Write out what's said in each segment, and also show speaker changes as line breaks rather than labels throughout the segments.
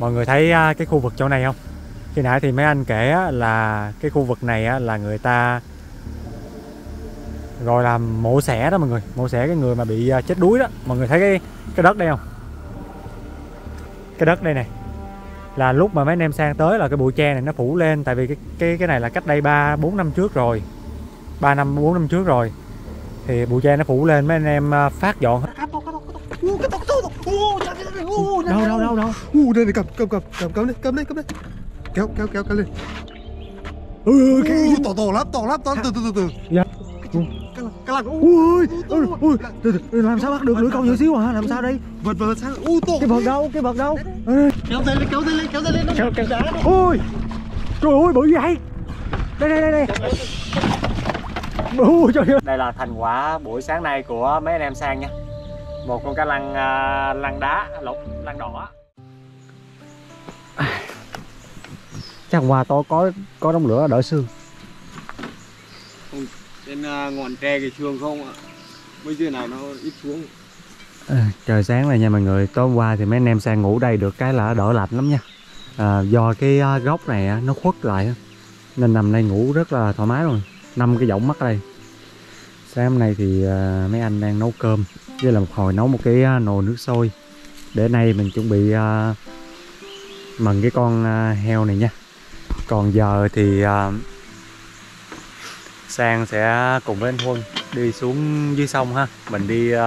mọi người thấy à, cái khu vực chỗ này không? Khi nãy thì mấy anh kể là cái khu vực này là người ta gọi là mổ xẻ đó mọi người. Mổ xẻ cái người mà bị à, chết đuối đó. Mọi người thấy cái cái đất đây không? Cái đất đây này. Là lúc mà mấy anh em sang tới là cái bụi tre này nó phủ lên. Tại vì cái cái cái này là cách đây ba, bốn năm trước rồi. Ba năm, bốn năm trước rồi. Thì bụi tre nó phủ lên, mấy anh em à, phát dọn hết đâu đâu đâu đâu
u đây này cầm cầm cầm cầm cầm lên cầm lên cầm lên. Kéo kéo kéo kéo lên.
Ừ, cái
u to to lắm to lắm to từ từ từ từ.
Dạ.
cái cái u
ui ui ui từ từ, làm sao bắt được lưỡi câu nhỏ xíu hả? Làm sao đây?
Vật vật sang u to
cái vật đâu cái vật đâu?
Kéo dây lên kéo dây lên kéo dây lên
kéo kéo. Ui. Trời ơi bự vậy đây đây đây đây. Ui, trời ơi. đây là thành quả buổi sáng nay của mấy anh em sang nha một con cá lăng à, lăng đá lộc lăng đỏ. Chắc qua tôi có có đống lửa đỡ xương.
Trên uh, ngọn tre cái trường không ạ? Bây giờ này nó ít xuống.
À, trời sáng rồi nha mọi người. Tối hôm qua thì mấy anh em sang ngủ đây được cái là đỡ lạnh lắm nha. À, do cái à, góc này á, nó khuất lại nên nằm đây ngủ rất là thoải mái rồi năm cái võng mắt đây. Sáng hôm nay thì à, mấy anh đang nấu cơm với là một hồi nấu một cái à, nồi nước sôi. Để nay mình chuẩn bị uh, mần cái con uh, heo này nha. Còn giờ thì uh, sang sẽ cùng với anh Huân đi xuống dưới sông ha. Mình đi uh,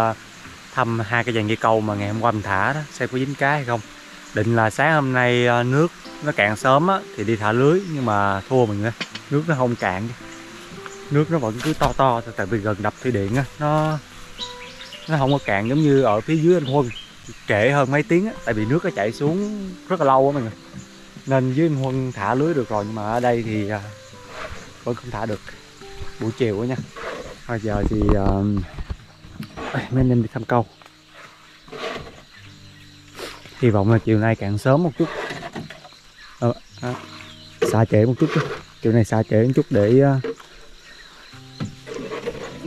thăm hai cái dàn dây câu mà ngày hôm qua mình thả đó. Xem có dính cá hay không. Định là sáng hôm nay uh, nước nó cạn sớm á thì đi thả lưới nhưng mà thua mình á. Nước nó không cạn. Nước nó vẫn cứ to to tại vì gần đập thủy điện á. Nó nó không có cạn giống như ở phía dưới anh Huân. Trễ hơn mấy tiếng á tại vì nước nó chảy xuống rất là lâu á mọi người. Nên dưới anh Huân thả lưới được rồi nhưng mà ở đây thì à, vẫn không thả được. Buổi chiều á nha. Bây giờ thì uh, mấy anh em đi thăm câu. Hy vọng là chiều nay cạn sớm một chút. Ờ, à, à, xả trễ một chút chứ. Chiều nay xả trễ một chút để uh,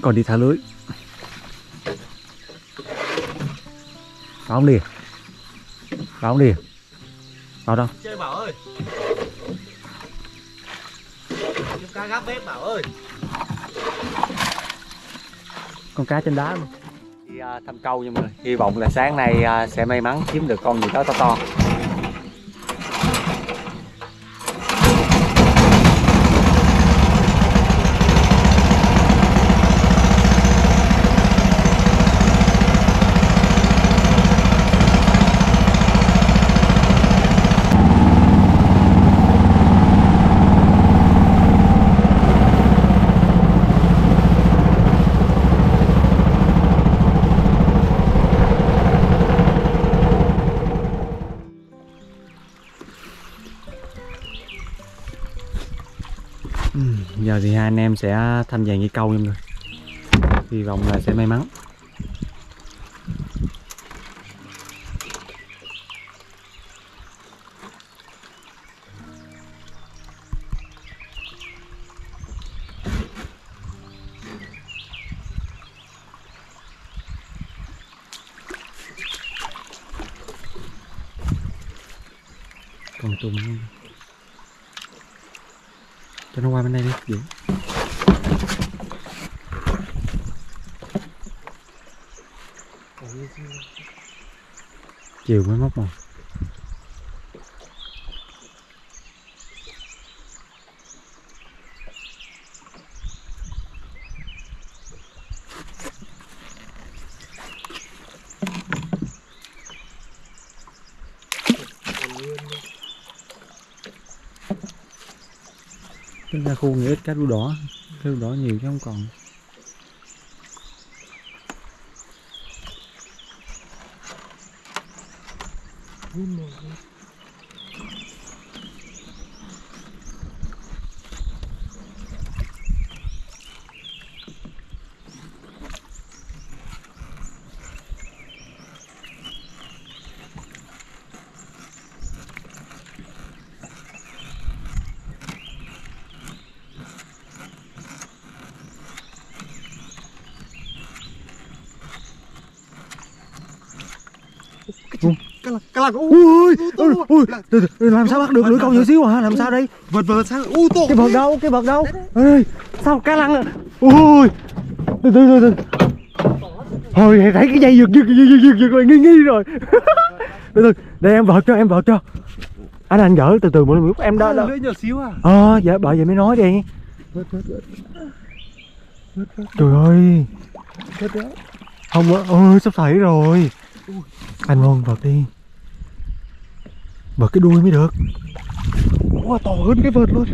còn đi thả lưới. Vào không đi. Vào không đi. Vào đâu?
Chơi bảo ơi. Chúng cá gắp bếp bảo ơi.
Con cá trên đá luôn đi à, thăm câu nha mọi người. Hy vọng là sáng nay à, sẽ may mắn kiếm được con gì đó to to giờ thì hai anh em sẽ thăm dàn với câu em rồi, hy vọng là sẽ may mắn. Nó qua bên đây đi Dũng chiều mới móc mà Tính ra khu nghĩa ít cá đu đỏ Cá đu đỏ nhiều chứ không còn.
U
ui ui ui làm sao bắt được lưỡi câu nhỏ xíu hả? Làm sao đây?
Vật vật sang u to
cái vật đâu? Cái vật đâu? Ơi sao cá lăng ui từ từ từ từ. Thôi thấy cái dây giật giật giật giật giật lại nghi nghi rồi. Từ từ để em vợt cho em vợt cho. Anh anh gỡ từ từ một lúc em đó,
lưỡi nhỏ xíu à?
Ờ dạ bởi vậy mới nói đi. Trời ơi. Không ơi sắp xảy rồi. Anh ngon vợt đi vợt cái đuôi mới được.
Wow, to hơn cái vợt luôn.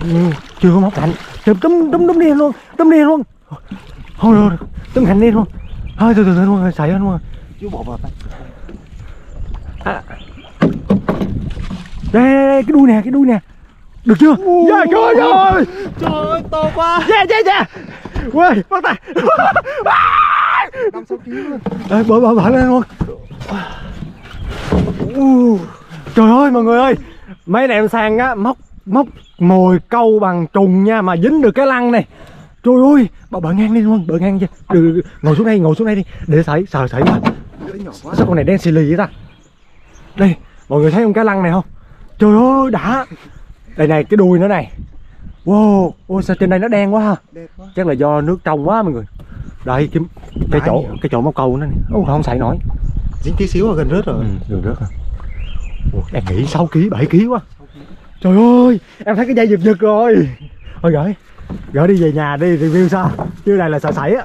Ừ, chưa có móc cạnh. Chụp tấm tấm tấm đen luôn tấm đen luôn. Thôi rồi tấm cạnh đen luôn. Thôi từ từ từ luôn xảy luôn.
Chú bỏ vào tay.
À. đây, đây, đây cái đuôi nè cái đuôi nè. Được chưa? Dạ trời ơi.
Trời ơi to quá.
Yeah yeah yeah quay bắt tay.
Năm sáu ký luôn.
Đây bỏ bỏ bỏ lên luôn. Uh, trời ơi mọi người ơi. Mấy anh em sang á móc móc mồi câu bằng trùng nha mà dính được cái lăng này. Trời ơi bà bờ ngang đi luôn bờ ngang chưa được, ngồi xuống đây ngồi xuống đây đi. Để sấy sờ sấy quá. Sao con này đen xì lì vậy ta? Đây mọi người thấy không cái lăng này không? Trời ơi đã. Đây này cái đuôi nó này. Wow ôi sao trên đây nó đen quá ha?
Đẹp quá
chắc là do nước trong quá mọi người. Đây cái cái chỗ
nhiều.
cái chỗ móc câu nó này. Ô, không xảy nổi.
Dính tí xíu là gần rớt rồi.
Ừ, đường rớt rồi Ủa, đang nghĩ 6 kg 7 kg quá. Trời ơi em thấy cái dây giật giật rồi. Thôi gửi gửi đi về nhà đi review sao. Chứ này là sợ sảy á.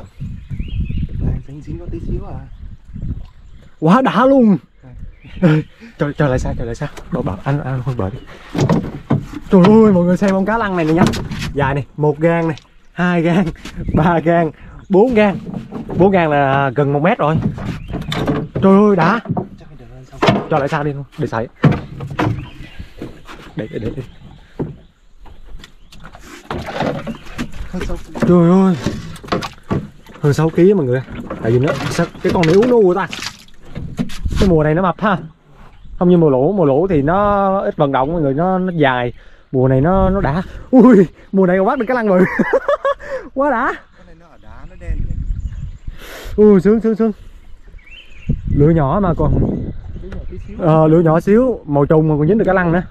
À.
Quá đã luôn. Cho cho lại sao cho lại sao bờ bờ anh anh không bờ đi trời ơi mọi người xem con cá lăng này nè nha dài này một gang này hai gang ba gang bốn gang. Bốn gang là gần một mét rồi. Trời ơi đã
chắc phải để lên sau
cho lại sang đi luôn để sấy để để để, để. trời ơi. Hơn 6 kg mọi người. Tại vì nó sao cái con này uống nu ta? Cái mùa này nó mập ha. Không như mùa lũ. Mùa lũ thì nó ít vận động mọi người nó nó dài. Mùa này nó nó đã. Ui mùa này còn bắt được cái lăng rồi. Quá đã. Ui sướng sướng sướng. Lửa nhỏ mà còn ờ, lửa nhỏ xíu màu trùng mà còn dính được cá lăng nữa.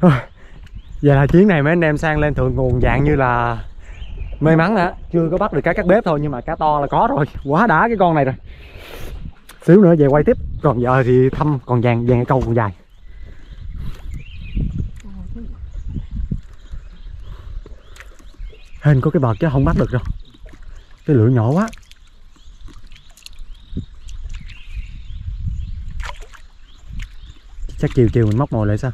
Ờ, thôi, Vậy là chuyến này mấy anh em sang lên thượng nguồn dạng như là may mắn đã chưa có bắt được cá cắt bếp thôi nhưng mà cá to là có rồi. Quá đã cái con này rồi. Xíu nữa về quay tiếp. Còn giờ thì thăm còn vàng vàng câu còn dài. Hên có cái bọt chứ không bắt được đâu. Cái lưỡi nhỏ quá. Chắc chiều chiều mình móc mồi lại sao?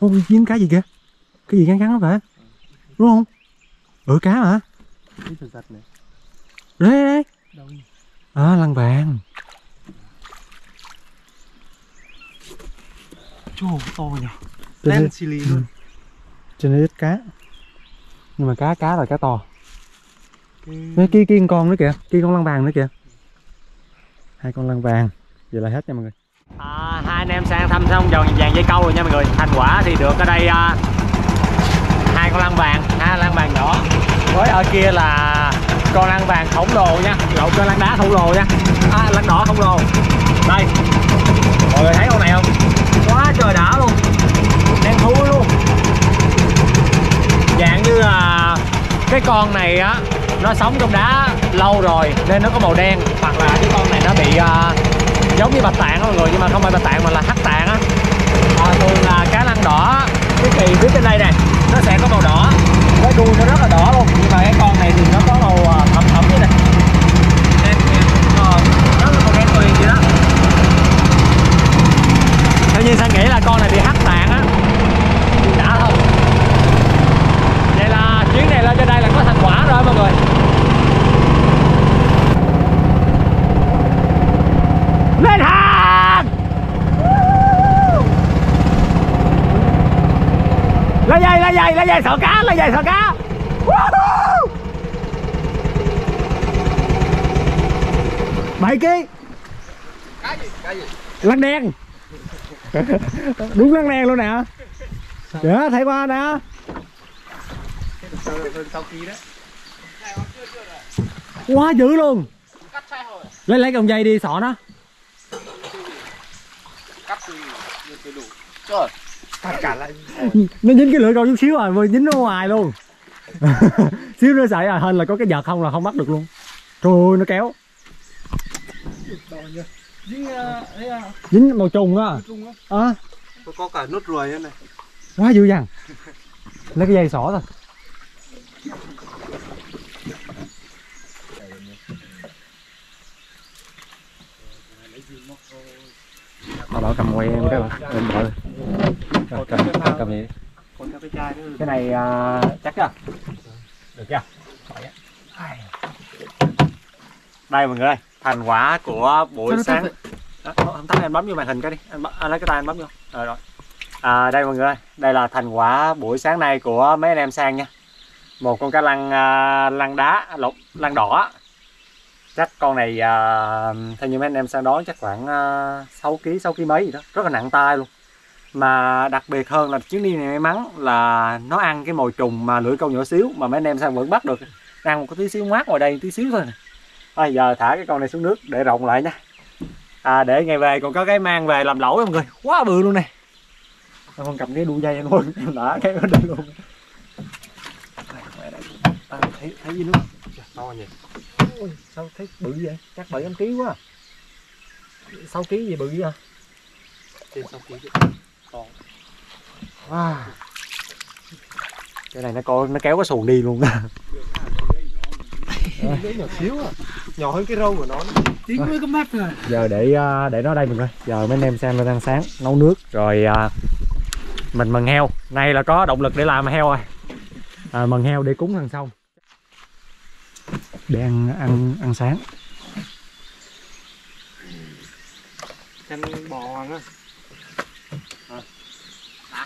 Ôi dính cá gì kìa? Cái gì ngắn ngắn đó phải Đúng không? Ừ cá hả? Đấy đấy? À lăng vàng.
Chô, to nhỉ? Xì lì luôn.
Trên đây ít cá. Nhưng mà cá cá là cá to.
Cái
kia kia con nữa kìa. Kia con lăng vàng nữa kìa. Hai con lăng vàng. Vậy là hết nha mọi người à, Hai anh em sang thăm xong dòng vàng dây câu rồi nha mọi người. Thành quả thì được ở đây à, hai con lăng vàng hai lăng vàng nhỏ với ở kia là con lăng vàng khổng lồ nha. Lộn con lăng đá khổng lồ nha. À, lăng đỏ khổng lồ. Đây. Mọi người thấy con này không? Quá trời đã luôn. Đen thú luôn. Dạng như là cái con này á nó sống trong đá lâu rồi nên nó có màu đen. Hoặc là cái con này nó bị uh, giống như bạch tạng mọi người nhưng mà không phải bạch tạng mà là hắc tạng á. À, thường là cá lăng đỏ cái kỳ phía trên đây này nó sẽ có màu đỏ. Cái đuôi nó rất là đỏ luôn nhưng mà cái con này thì nó có màu ờ, thẫm thẫm như này. Nó ờ, là một cái tuyền gì đó. Tự nhiên sang nghĩ là con này bị hắc tạng á. Đã không? Vậy là chuyến này lên trên đây là có thành quả rồi mọi người. Lá dây lá dây lá dây, sợ cá lá dây, sợ cá. Bảy ký.
Cá gì? Cá gì?
lăng đen đúng lăng đen luôn nè. Dạ thấy qua nè. Quá dữ luôn. Lấy lấy cái dây đi sọ nó.
Cắt thì được đủ. trời. Cắt cả lại.
nó dính cái lưỡi câu chút xíu rồi vừa dính nó ngoài luôn. Xíu nữa xảy à hên là có cái giật không là không bắt được luôn. Trời ơi nó kéo.
Dính ấy à.
dính màu trùng á. À,
Có, có cả nốt ruồi nữa này.
quá dữ dằn. Lấy cái dây xỏ thôi. Bảo bảo cầm quay em cái bà em bảo cầm cầm cầm gì
Còn theo cái chai nữa.
cái này à, chắc chưa? Được chưa? Đây mọi người ơi thành quả của buổi sáng. Đó, không tắt anh bấm vô màn hình cái đi. Anh, bấm, anh lấy cái tay anh bấm vô. Rồi rồi. À, đây mọi người ơi đây là thành quả buổi sáng nay của mấy anh em sang nha. Một con cá lăng à, lăng đá lục lăng đỏ. Chắc con này à, theo như mấy anh em sang đó chắc khoảng à, 6 kg 6 kg mấy gì đó. Rất là nặng tay luôn mà đặc biệt hơn là chuyến đi này may mắn là nó ăn cái mồi trùng mà lưỡi câu nhỏ xíu mà mấy anh em sang vẫn bắt được. Ăn một cái tí xíu mát ngoài đây tí xíu thôi nè. Thôi giờ thả cái con này xuống nước để rộng lại nha. À, để ngày về còn có cái mang về làm lẩu mọi người. Quá bự luôn nè. Con cầm cái đuôi dây anh luôn em đã cái nó đây luôn à, thấy thấy gì nữa?
To nhỉ.
Ôi, sao thấy bự vậy? Chắc bảy trăm ký quá à. 6 ký gì bự vậy?
Trên sau khi
Wow. Cái này nó coi nó kéo cái xuồng đi luôn
Nó nhỏ xíu à. Nhỏ hơn cái râu của nó. 90 cái mét rồi.
Giờ để à, để nó đây mình coi. Giờ mấy anh em sang lên ăn sáng, nấu nước rồi à, mình mần heo. Nay là có động lực để làm heo rồi. À, mần heo để cúng thằng xong. Để ăn ăn ăn sáng.
Chân bò hoàng á.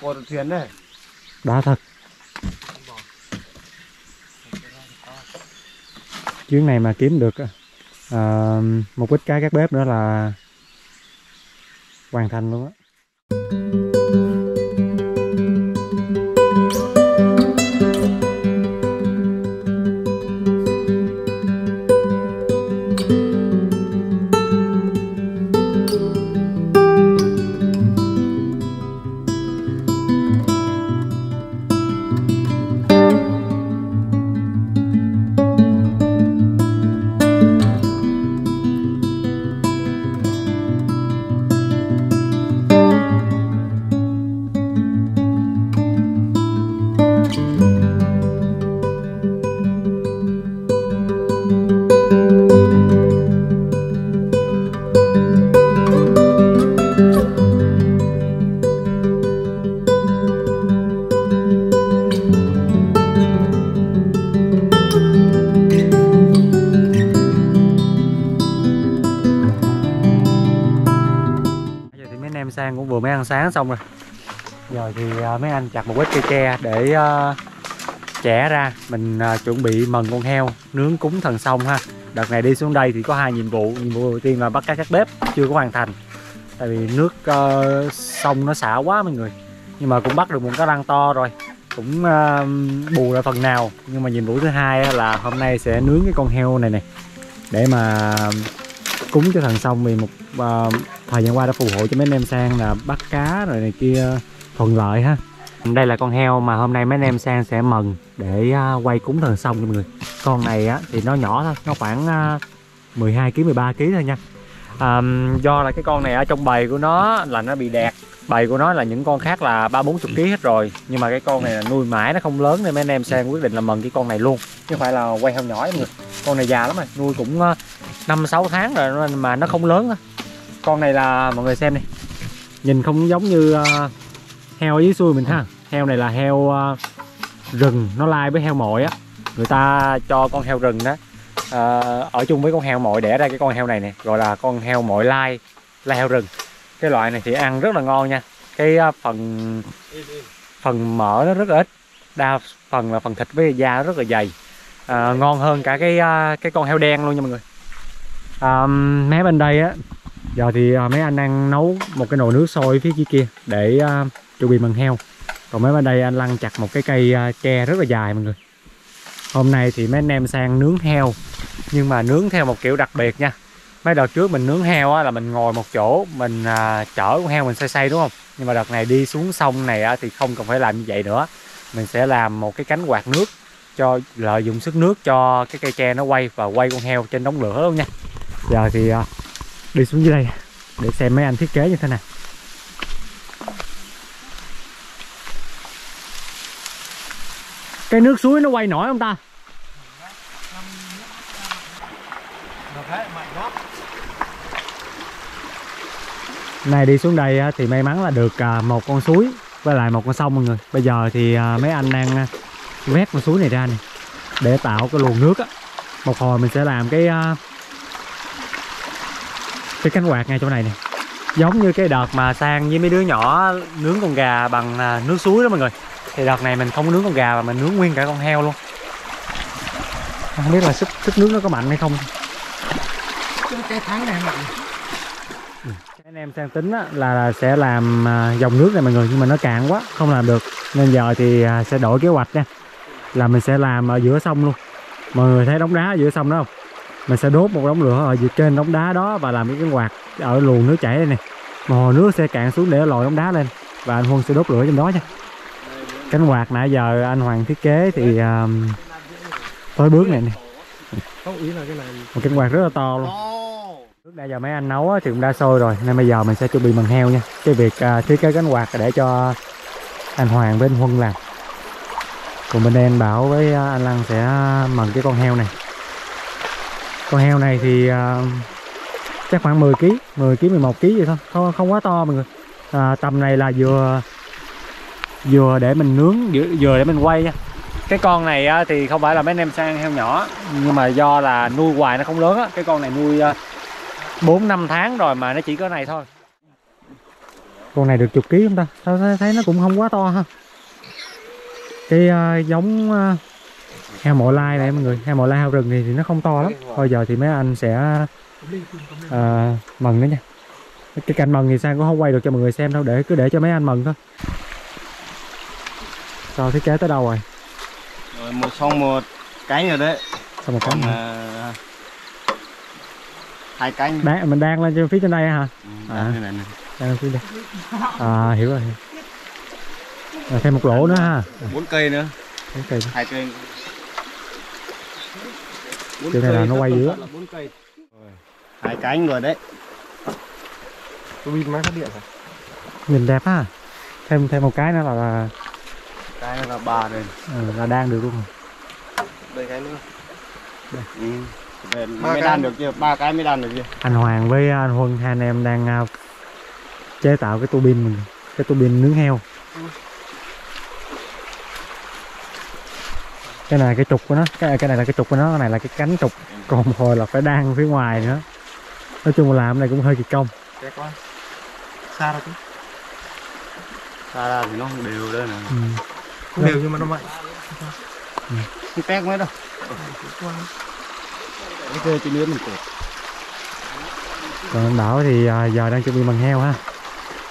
Bò thuyền đây.
đá thật. Chuyến này mà kiếm được à, à một ít cá các bếp nữa là hoàn thành luôn á. Cây tre để uh, chẻ ra. Mình uh, chuẩn bị mần con heo nướng cúng thần sông ha. Đợt này đi xuống đây thì có hai nhiệm vụ. Nhiệm vụ đầu tiên là bắt cá các bếp chưa có hoàn thành. Tại vì nước uh, sông nó xả quá mọi người. Nhưng mà cũng bắt được một cá lăng to rồi. Cũng uh, bù lại phần nào. Nhưng mà nhiệm vụ thứ hai là hôm nay sẽ nướng cái con heo này này Để mà cúng cho thần sông vì một uh, thời gian qua đã phù hộ cho mấy anh em sang là bắt cá rồi này kia thuận lợi ha đây là con heo mà hôm nay mấy anh em sang sẽ mần để à, quay cúng thần sông cho mọi người. Con này á thì nó nhỏ thôi nó khoảng 12 kg 13 kg thôi nha. À, do là cái con này ở trong bầy của nó là nó bị đẹp bầy của nó là những con khác là ba bốn chục kg hết rồi. Nhưng mà cái con này là nuôi mãi nó không lớn nên mấy anh em sang quyết định là mần cái con này luôn. Chứ không phải là quay heo nhỏ mọi người. Con này già lắm rồi nuôi cũng à, năm sáu tháng rồi mà nó không lớn thôi. Con này là mọi người xem này nhìn không giống như à, heo ở dưới xuôi mình ha. Heo này là heo ờ, rừng nó lai với heo mồi á. Người ta cho con heo rừng đó ờ, ở chung với con heo mồi đẻ ra cái con heo này nè gọi là con heo mồi lai là heo rừng. Cái loại này thì ăn rất là ngon nha. Cái ờ, phần phần mỡ nó rất là ít đa phần là phần thịt với da rất là dày. À, ngon hơn cả cái cái con heo đen luôn nha mọi người. À, mé bên đây á giờ thì mấy anh đang nấu một cái nồi nước sôi phía dưới kia để chuẩn bị mần heo. Còn mấy bên đây anh lăn chặt một cái cây à, tre rất là dài mọi người. Hôm nay thì mấy anh em sang nướng heo. Nhưng mà nướng theo một kiểu đặc biệt nha. Mấy đợt trước mình nướng heo á, là mình ngồi một chỗ mình à, chở con heo mình xây xây đúng không? Nhưng mà đợt này đi xuống sông này á, thì không cần phải làm như vậy nữa. Mình sẽ làm một cái cánh quạt nước cho lợi dụng sức nước cho cái cây tre nó quay và quay con heo trên đống lửa luôn nha. Giờ thì à, đi xuống dưới đây để xem mấy anh thiết kế như thế nào. Cái nước suối nó quay nổi không ta? Này, đi xuống đây thì may mắn là được à, một con suối với lại một con sông mọi người. Bây giờ thì à, mấy anh đang à, vét con suối này ra này để tạo cái luồng nước á. Một hồi mình sẽ làm cái cái cánh quạt ngay chỗ này nè. Giống như cái đợt mà sang với mấy đứa nhỏ nướng con gà bằng nước suối đó mọi người thì đợt này mình không nướng con gà mà mình nướng nguyên cả con heo luôn. Không biết là sức sức nước nó có mạnh hay không.
Cái tháng này mặn
anh em sang tính á, là, sẽ làm à, dòng nước này mọi người nhưng mà nó cạn quá không làm được. Nên giờ thì à, sẽ đổi kế hoạch nha. Là mình sẽ làm ở giữa sông luôn. Mọi người thấy đống đá ở giữa sông đó không? Mình sẽ đốt một đống lửa ở giữa trên đống đá đó và làm cái cánh quạt ở luồng nước chảy đây nè. Một hồi nước sẽ cạn xuống để lòi đống đá lên. Và anh Huân sẽ đốt lửa trong đó nha cánh quạt nãy giờ anh Hoàng thiết kế thì à, tới bước này nè. Một cánh quạt rất là to luôn. Nước đã giờ mấy anh nấu thì cũng đã sôi rồi nên bây giờ mình sẽ chuẩn bị mần heo nha. Cái việc à, thiết kế cánh quạt để cho anh Hoàng với anh Huân làm. Còn bên đây anh Bảo với à, anh Lăng sẽ mần cái con heo này. Con heo này thì à, chắc khoảng 10 kg 10 kg 11 kg vậy thôi. Không, không quá to mọi người. À, tầm này là vừa vừa để mình nướng vừa, để mình quay nha cái con này á, thì không phải là mấy anh em sang heo nhỏ nhưng mà do là nuôi hoài nó không lớn á cái con này nuôi à, 4 5 tháng rồi mà nó chỉ có này thôi. Con này được chục ký không ta? Sao thấy- nó cũng không quá to ha. Cái à, giống à, heo mộ lai này mọi người, heo mộ lai heo rừng này thì nó không to lắm. Thôi giờ thì mấy anh sẽ à, mần nữa nha. Cái cạnh mần thì sang cũng không quay được cho mọi người xem đâu, để cứ để cho mấy anh mần thôi. Sao thiết kế tới đâu rồi?
rồi một xong một cánh rồi đấy
Sao một cái
còn à, hai cánh
Đang, mình đang lên trên phía trên đây hả?
Ừ,
À.
đây này này
Đang lên phía đây. À hiểu rồi. À, thêm một lỗ nữa ha.
bốn cây nữa
Cái cây
hai cây Bốn
Chỗ này là
cây,
nó quay giữa.
cộng là bốn cây Rồi, hai cánh rồi đấy
tôi pin máy phát điện hả
nhìn đẹp ha thêm thêm một cái nữa là là,
cái này là ba đây.
Ừ, là đang được luôn
đây cái nữa.
Ừ. Về
Ba
mới
cái.
đan được chưa? Ba cái mới đan được chưa?
Anh Hoàng với anh Huân hai anh em đang à, chế tạo cái tua bin mình cái tua bin nướng heo. Cái này cái trục của nó. Cái cái này là cái trục của nó. Cái này là cái cánh trục. Còn một hồi là phải đan phía ngoài nữa. Nói chung là làm cái này cũng hơi kỳ công.
Cái quá. Xa đâu chứ.
Xa ra thì nó không đều đây nè.
Ừ.
không đều nhưng mà nó mạnh.
Không tét mấy đâu. Cái kia trên nước mình cột
còn anh Bảo thì à, giờ đang chuẩn bị bằng heo ha.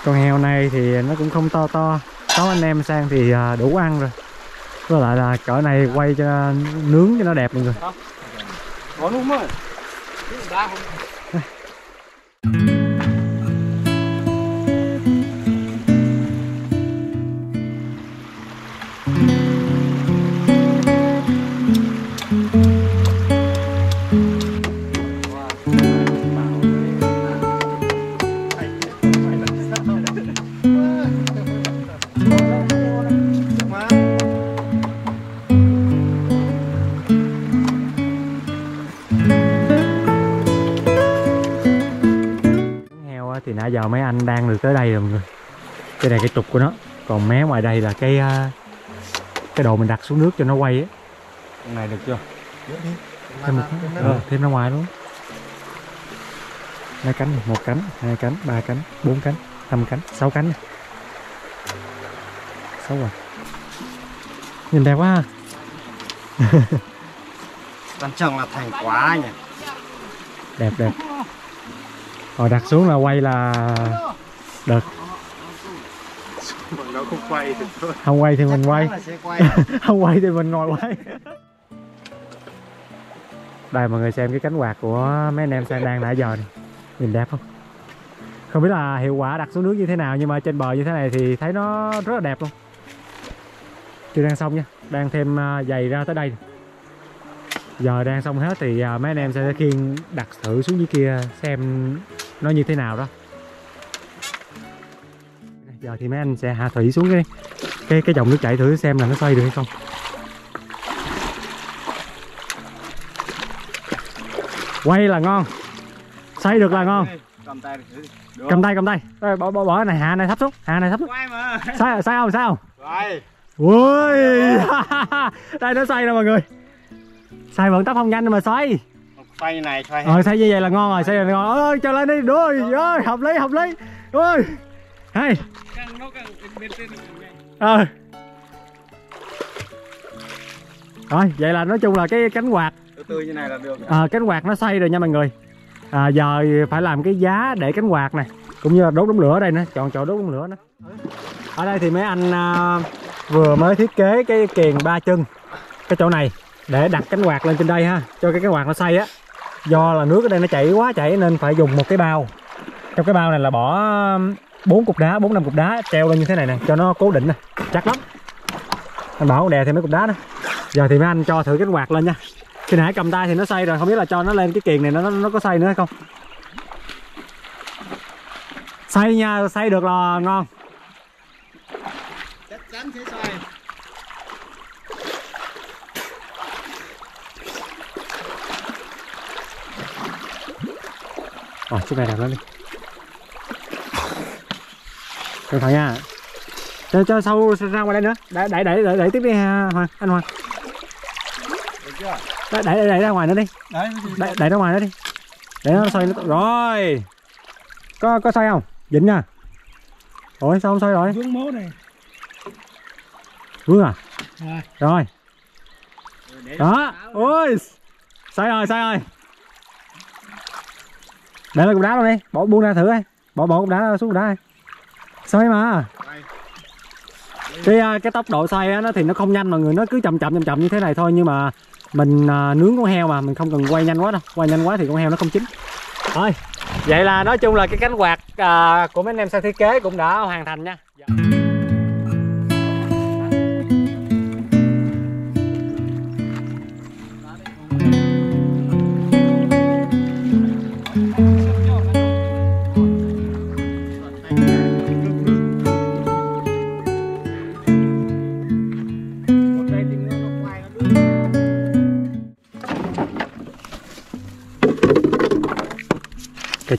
Con heo này thì nó cũng không to to. Sáu anh em sang thì à, đủ ăn rồi. Với lại là cỡ này quay cho nướng cho nó đẹp mọi người
có đúng rồi
Nướng heo thì nãy giờ mấy anh đang được tới đây rồi mọi người. Cái này cái trục của nó. Còn mé ngoài đây là cái à, cái đồ mình đặt xuống nước cho nó quay á.
Con này được chưa?
Thêm một ờ, thêm ra ngoài luôn. Mấy cánh này, một cánh hai cánh ba cánh bốn cánh năm cánh sáu cánh này. sáu rồi nhìn đẹp quá ha.
quan trọng là thành quả nhỉ
đẹp đẹp rồi đặt xuống là quay là được.
Nó không quay thì thôi.
Không quay thì mình quay.
quay.
Không quay thì mình ngồi quay. Đây mọi người xem cái cánh quạt của mấy anh em sang đang nãy giờ này nhìn đẹp không? Không biết là hiệu quả đặt xuống nước như thế nào nhưng mà trên bờ như thế này thì thấy nó rất là đẹp luôn. Chưa đang xong nha. Đang thêm à, giày ra tới đây. Giờ đang xong hết thì à, mấy anh em sẽ khiêng đặt thử xuống dưới kia xem nó như thế nào đó? Giờ thì mấy anh sẽ hạ thủy xuống cái cái cái dòng nước chảy thử xem là nó xoay được hay không. Quay là ngon. Xoay được là ngon.
Cầm tay
cầm tay cầm tay. Bỏ bỏ bỏ cái này hạ này thấp xuống. Hạ này thấp xuống.
Quay mà.
Sai sai không sai không? Ui. Đây nó xoay nè mọi người. Xoay vận tốc không nhanh mà xoay
quay này xoay.
Rồi xoay như vậy là ngon rồi xoay là ngon. Ơi cho lên đi đuôi ơi hợp lý hợp lý. Ơi hay. Ờ. Rồi vậy là nói chung là cái cánh quạt.
Từ như này là được
à, cánh quạt nó xoay rồi nha mọi người. À, giờ phải làm cái giá để cánh quạt này cũng như là đốt đống lửa ở đây nữa. Chọn chỗ đốt đống lửa nữa ở đây thì mấy anh à, vừa mới thiết kế cái kiềng ba chân cái chỗ này để đặt cánh quạt lên trên đây ha cho cái cánh quạt nó xoay á do là nước ở đây nó chảy quá chảy nên phải dùng một cái bao. Trong cái bao này là bỏ um, bốn cục đá, bốn năm cục đá treo lên như thế này nè, cho nó cố định nè. Chắc lắm. Anh bảo đè thêm mấy cục đá nữa giờ thì mấy anh cho thử cái quạt lên nha. Khi nãy cầm tay thì nó xoay rồi, không biết là cho nó lên cái kiềng này nó nó có xoay nữa hay không? Xoay nha xoay được là ngon.
Chắc chắn sẽ xoay
rồi chiếc này đặt lên đi. Cẩn thận nha. Cho cho sâu ra ngoài đây nữa. Đẩy đẩy đẩy đẩy, đẩy tiếp đi ha, hoàng anh hoàng.
Được chưa?
Đẩy đẩy, đẩy ra ngoài nữa đi. Đẩy, đẩy ra ngoài nữa đi. Để nó xoay nó rồi. Có có xoay không? Dính nha. Ôi sao không xoay rồi?
Vướng mố này.
Vướng à?
Rồi.
rồi. Đó. ôi. Xoay rồi xoay rồi để lên cục đá luôn đi. Bỏ buông ra thử đi bỏ bỏ cục đá xuống cục đá đi xoay mà cái à, cái tốc độ xoay á, nó thì nó không nhanh mọi người nó cứ chậm chậm chậm chậm như thế này thôi. Nhưng mà mình à, nướng con heo mà mình không cần quay nhanh quá đâu. Quay nhanh quá thì con heo nó không chín. Thôi vậy là nói chung là cái cánh quạt à, của mấy anh em sang thiết kế cũng đã hoàn thành nha. Dạ.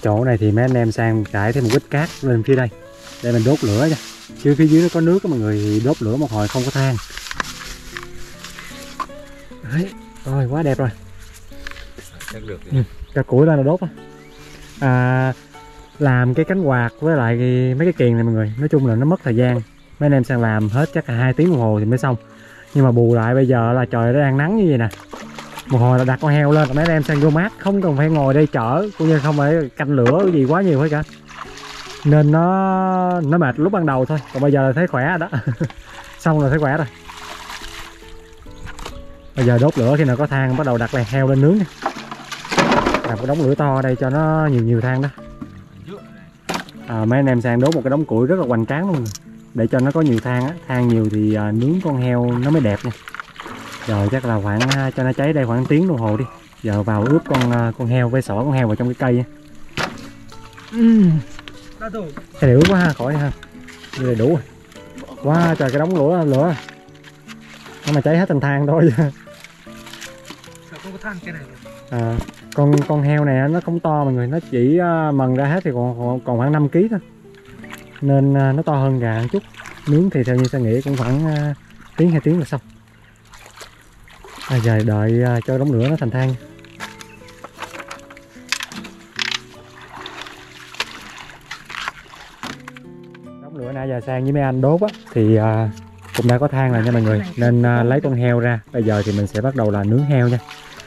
Chỗ này thì mấy anh em sang trải thêm một ít cát lên phía đây. Để mình đốt lửa nha. Chứ phía dưới nó có nước á mọi người thì đốt lửa một hồi không có than. Đấy, rồi quá đẹp rồi.
Được
cho củi lên là đốt à, làm cái cánh quạt với lại mấy cái kiềng này mọi người nói chung là nó mất thời gian. Mấy anh em sang làm hết chắc là hai tiếng đồng hồ thì mới xong. Nhưng mà bù lại bây giờ là trời nó đang nắng như vậy nè một hồi là đặt con heo lên mấy anh em sang vô mát không cần phải ngồi đây chở cũng như không phải canh lửa gì quá nhiều hết cả. Nên nó nó mệt lúc ban đầu thôi còn bây giờ là thấy khỏe rồi đó. Xong là thấy khỏe rồi. Bây giờ đốt lửa khi nào có than bắt đầu đặt lại heo lên nướng đi. Làm cái đống lửa to ở đây cho nó nhiều nhiều than đó. À, mấy anh em sang đốt một cái đống củi rất là hoành tráng luôn. Để cho nó có nhiều than á than nhiều thì à, nướng con heo nó mới đẹp nha rồi chắc là khoảng à, cho nó cháy đây khoảng tiếng đồng hồ đi. Giờ vào ướp con à, con heo với sỏi con heo vào trong cái cây nha uhm. cái này ướp quá ha khỏi ha. Như này đủ rồi. Quá trời cái đống lửa lửa. Nó mà cháy hết thành than thôi. À, con con heo này nó không to mọi người nó chỉ uh, mần ra hết thì còn còn, khoảng 5 kg thôi. Nên nó to hơn gà một chút. Nướng thì theo như ta nghĩ cũng khoảng tiếng hai tiếng là xong à, giờ đợi uh, cho đống lửa nó thành than. Đống lửa nãy giờ sang với mấy anh đốt á thì uh, cũng đã có than rồi nha mọi người. Nên à, lấy con heo ra. Bây giờ thì mình sẽ bắt đầu là nướng heo nha.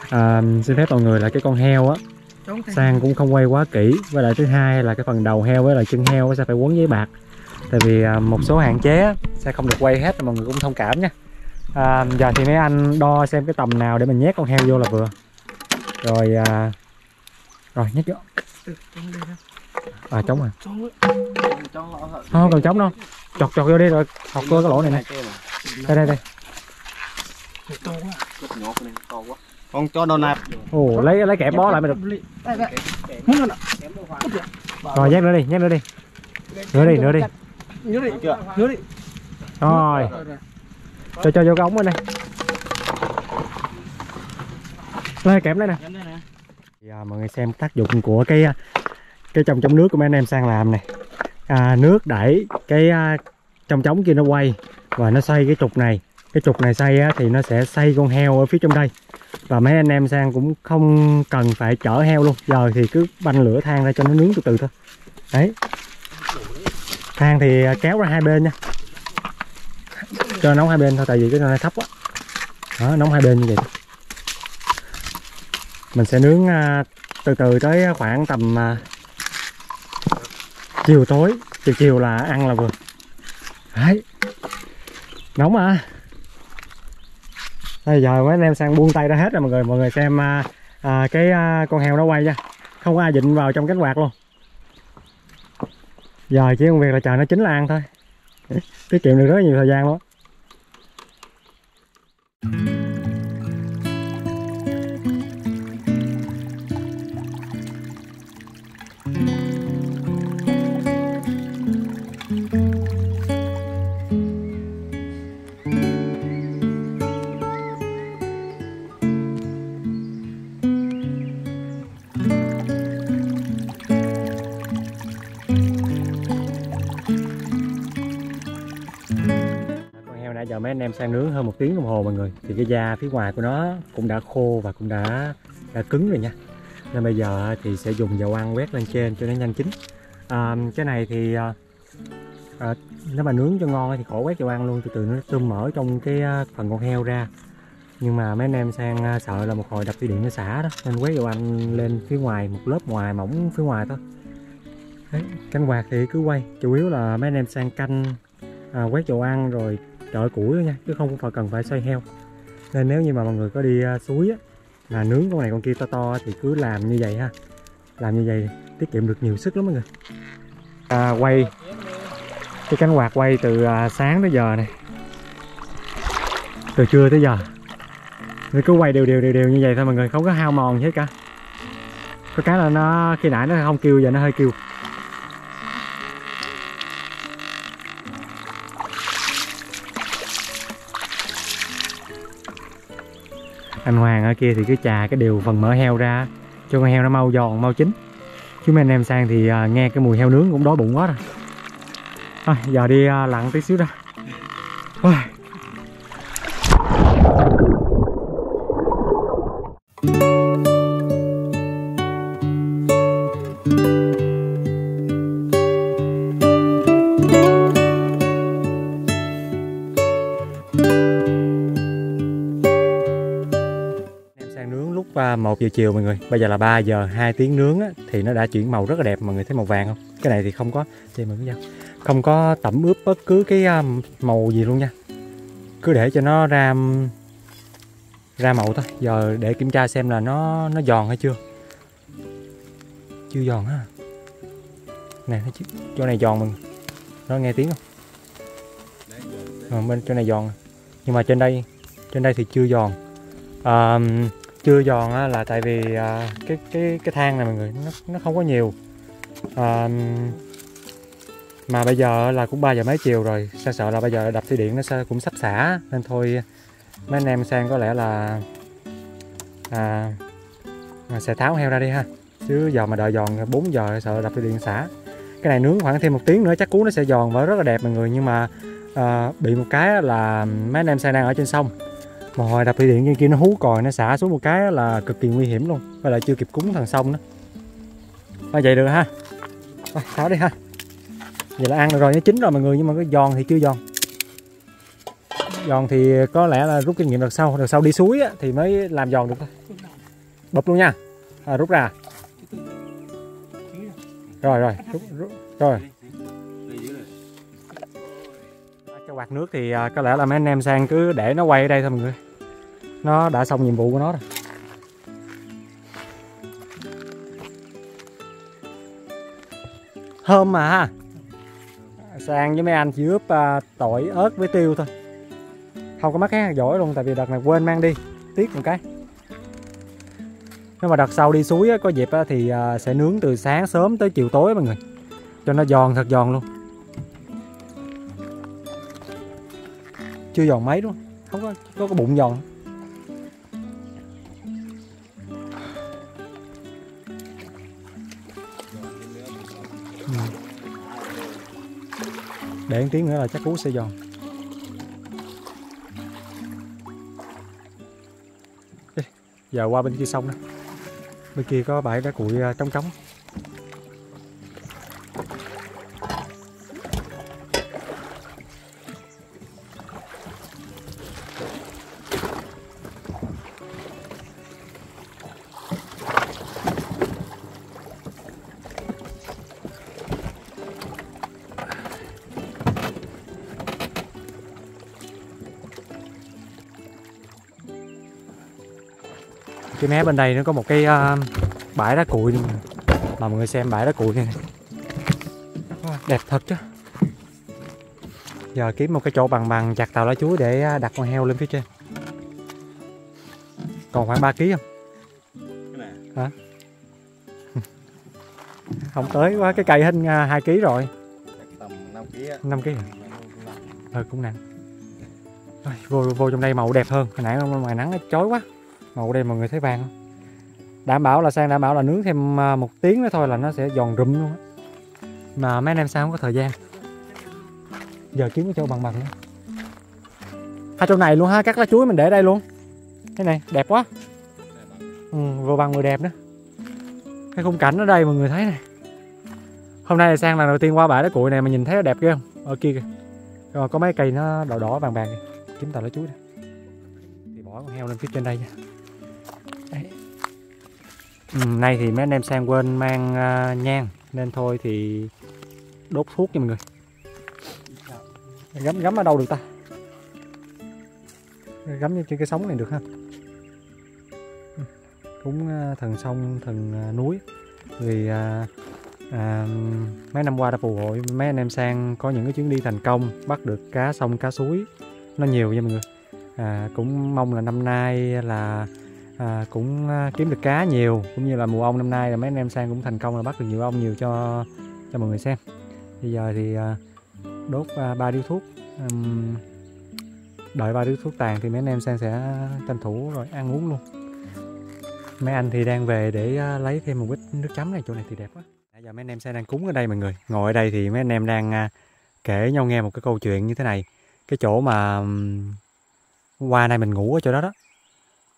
À, xin phép mọi người là cái con heo á sang cũng không quay quá kỹ. Với lại thứ hai là cái phần đầu heo với lại chân heo sẽ phải quấn giấy bạc. Tại vì à, một số hạn chế á, sẽ không được quay hết mọi người cũng thông cảm nha à, giờ thì mấy anh đo xem cái tầm nào để mình nhét con heo vô là vừa. Rồi à, rồi nhét vô. À trống
á.
không cần trống đâu. Chọt chọt vô đi rồi học cơ cái lỗ này nè. Đây đây đây.
Con cho đồ nạp.
Ồ lấy lấy kẹp bó lại mới được. Rồi nhét nữa đi nhét nữa đi. Nữa đi nữa đi.
Nhớ đi.
Rồi. Cho cho vô cái ống bên đây. Lấy kẹp đây nè. À, mọi người xem tác dụng của cái à, cái trong chống nước của mấy anh em sang làm này. À, nước đẩy cái à, trong trống kia nó quay và nó xoay cái trục này. Cái trục này xoay á, thì nó sẽ xoay con heo ở phía trong đây. Và mấy anh em sang cũng không cần phải chở heo luôn. Giờ thì cứ banh lửa than ra cho nó nướng từ từ thôi. Đấy. Than thì à, kéo ra hai bên nha cho nóng hai bên thôi tại vì cái này thấp quá. Đó nóng hai bên như vậy. Mình sẽ nướng à, từ từ tới khoảng tầm à, chiều tối. Chiều chiều là ăn là vừa. Đấy. Nóng à bây giờ mấy anh em sang buông tay ra hết rồi mọi người. Mọi người xem à, à, cái à, con heo nó quay nha. Không ai dịnh vào trong cánh quạt luôn. Giờ chỉ công việc là chờ nó chín là ăn thôi tiết kiệm được rất nhiều thời gian luôn. Sang nướng hơn một tiếng đồng hồ mọi người. Thì cái da phía ngoài của nó cũng đã khô và cũng đã đã cứng rồi nha. Nên bây giờ thì sẽ dùng dầu ăn quét lên trên cho nó nhanh chín. À, cái này thì à, à, nếu mà nướng cho ngon thì khỏi quét dầu ăn luôn từ từ nó tươm mỡ trong cái à, phần con heo ra. Nhưng mà mấy anh em sang à, sợ là một hồi đập dây điện nó xả đó nên quét dầu ăn lên phía ngoài một lớp ngoài mỏng phía ngoài thôi. Đấy, canh quạt thì cứ quay chủ yếu là mấy anh em sang canh à, quét dầu ăn rồi trời củi thôi nha chứ không phải cần phải xoay heo. Nên nếu như mà mọi người có đi à, suối á mà nướng con này con kia to to thì cứ làm như vậy ha. Làm như vậy tiết kiệm được nhiều sức lắm mọi người. À, quay. Cái cánh quạt quay từ à, sáng tới giờ này. Từ trưa tới giờ. Nó cứ quay đều đều đều đều như vậy thôi mọi người không có hao mòn hết cả. Có cái là nó khi nãy nó không kêu giờ nó hơi kêu. Anh Hoàng ở kia thì cứ chà cái đều phần mỡ heo ra, cho con heo nó mau giòn, mau chín. Chứ mấy anh em sang thì à, nghe cái mùi heo nướng cũng đói bụng quá rồi. Thôi, giờ đi à, lặn tí xíu ra Ôi. Giờ chiều mọi người. Bây giờ là 3 giờ 2 tiếng nướng á, thì nó đã chuyển màu rất là đẹp mọi người thấy màu vàng không? Cái này thì không có. Thì mọi người không có tẩm ướp bất cứ cái à, màu gì luôn nha. Cứ để cho nó ra ra màu thôi. Giờ để kiểm tra xem là nó nó giòn hay chưa. Chưa giòn ha nè thấy chỗ này giòn mình nó nghe tiếng không? À, bên chỗ này giòn. Nhưng mà trên đây trên đây thì chưa giòn. À, chưa giòn á, là tại vì à, cái cái cái than này mọi người nó nó không có nhiều. À, mà bây giờ là cũng 3 giờ mấy chiều rồi sao sợ là bây giờ đập thủy điện nó sẽ cũng sắp xả nên thôi mấy anh em sang có lẽ là à, à sẽ tháo heo ra đi ha. Chứ giờ mà đợi giòn 4 giờ sợ đập thủy điện xả. Cái này nướng khoảng thêm một tiếng nữa chắc cú nó sẽ giòn và rất là đẹp mọi người. Nhưng mà à, bị một cái là mấy anh em sang đang ở trên sông mà hồi đập thủy điện như kia nó hú còi nó xả xuống một cái là cực kỳ nguy hiểm luôn. Với lại chưa kịp cúng thằng sông đó à, vậy được ha à, tháo đi ha. Vậy là ăn được rồi nó chín rồi mọi người nhưng mà cái giòn thì chưa giòn. Giòn thì có lẽ là rút kinh nghiệm đợt sau đợt sau đi suối á, thì mới làm giòn được thôi. Bụp luôn nha. À, rút ra. Rồi rồi rút, rút, rồi.
Đây
quạt nước thì à, có lẽ là mấy anh em sang cứ để nó quay ở đây thôi mọi người nó đã xong nhiệm vụ của nó rồi. Thơm mà ha sang với mấy anh chỉ ướp à, tỏi ớt với tiêu thôi. Không có mắc cái hạt giỏi luôn tại vì đợt này quên mang đi tiếc một cái. Nếu mà đợt sau đi suối á, có dịp á, thì à, sẽ nướng từ sáng sớm tới chiều tối mọi người. Cho nó giòn thật giòn luôn. Chưa giòn mấy đúng không? Không có có cái bụng giòn. Để một tiếng nữa là chắc cú sẽ giòn Ê, giờ qua bên kia sông nè bên kia có bãi đá cuội à, trống trống. Mé bên đây nó có một cái uh, bãi đá cuội mà mọi người xem bãi đá cuội này, này. Đẹp thật chứ. Giờ kiếm một cái chỗ bằng bằng chặt tàu lá chuối để ờ, đặt con heo lên phía trên. Còn khoảng 3 kg không?
Hả?
Không tới quá cái cây hình ờ, 2 kg rồi.
Tầm 5 kg
5 kg ờ cũng nặng. Rồi vô vô trong đây màu đẹp hơn. Hồi nãy ngoài nắng nó chói quá màu đây mọi người thấy vàng không? Đảm bảo là sang đảm bảo là nướng thêm à, một tiếng nữa thôi là nó sẽ giòn rụm luôn á. Mà mấy anh em sao không có thời gian. Giờ kiếm cái chỗ bằng bằng nữa. Hai chỗ này luôn ha cắt lá chuối mình để đây luôn. Cái này đẹp quá. Ừ, vừa bằng vừa đẹp nữa cái khung cảnh ở đây mọi người thấy này. Hôm nay là sang lần đầu tiên qua bãi đá cuội này mà nhìn thấy nó đẹp ghê không? Ở kia kìa. Rồi có mấy cây nó đỏ đỏ vàng vàng kìa. Kiếm tàu lá chuối đây. Thì bỏ con heo lên phía trên đây nha. Ừ, nay thì mấy anh em sang quên mang uh, nhang nên thôi thì đốt thuốc cho mọi người. Gắm gắm ở đâu được ta? Gắm như trên cái sống này được ha. Cũng cúng à, thần sông thần à, núi. Vì à, à, mấy năm qua đã phù hộ mấy anh em sang có những cái chuyến đi thành công bắt được cá sông cá suối. Nó nhiều nha mọi người. À, cũng mong là năm nay là à, cũng à, kiếm được cá nhiều cũng như là mùa ong năm nay là mấy anh em sang cũng thành công là bắt được nhiều ong nhiều cho cho mọi người xem. Bây giờ thì à, đốt à, ba điếu thuốc đợi ba điếu thuốc tàn thì mấy anh em sang sẽ tranh thủ rồi ăn uống luôn. Mấy anh thì đang về để à, lấy thêm một ít nước chấm này chỗ này thì đẹp quá. Bây giờ mấy anh em sẽ đang cúng ở đây mọi người. Ngồi ở đây thì mấy anh em đang à, kể nhau nghe một cái câu chuyện như thế này. Cái chỗ mà qua nay mình ngủ ở chỗ đó đó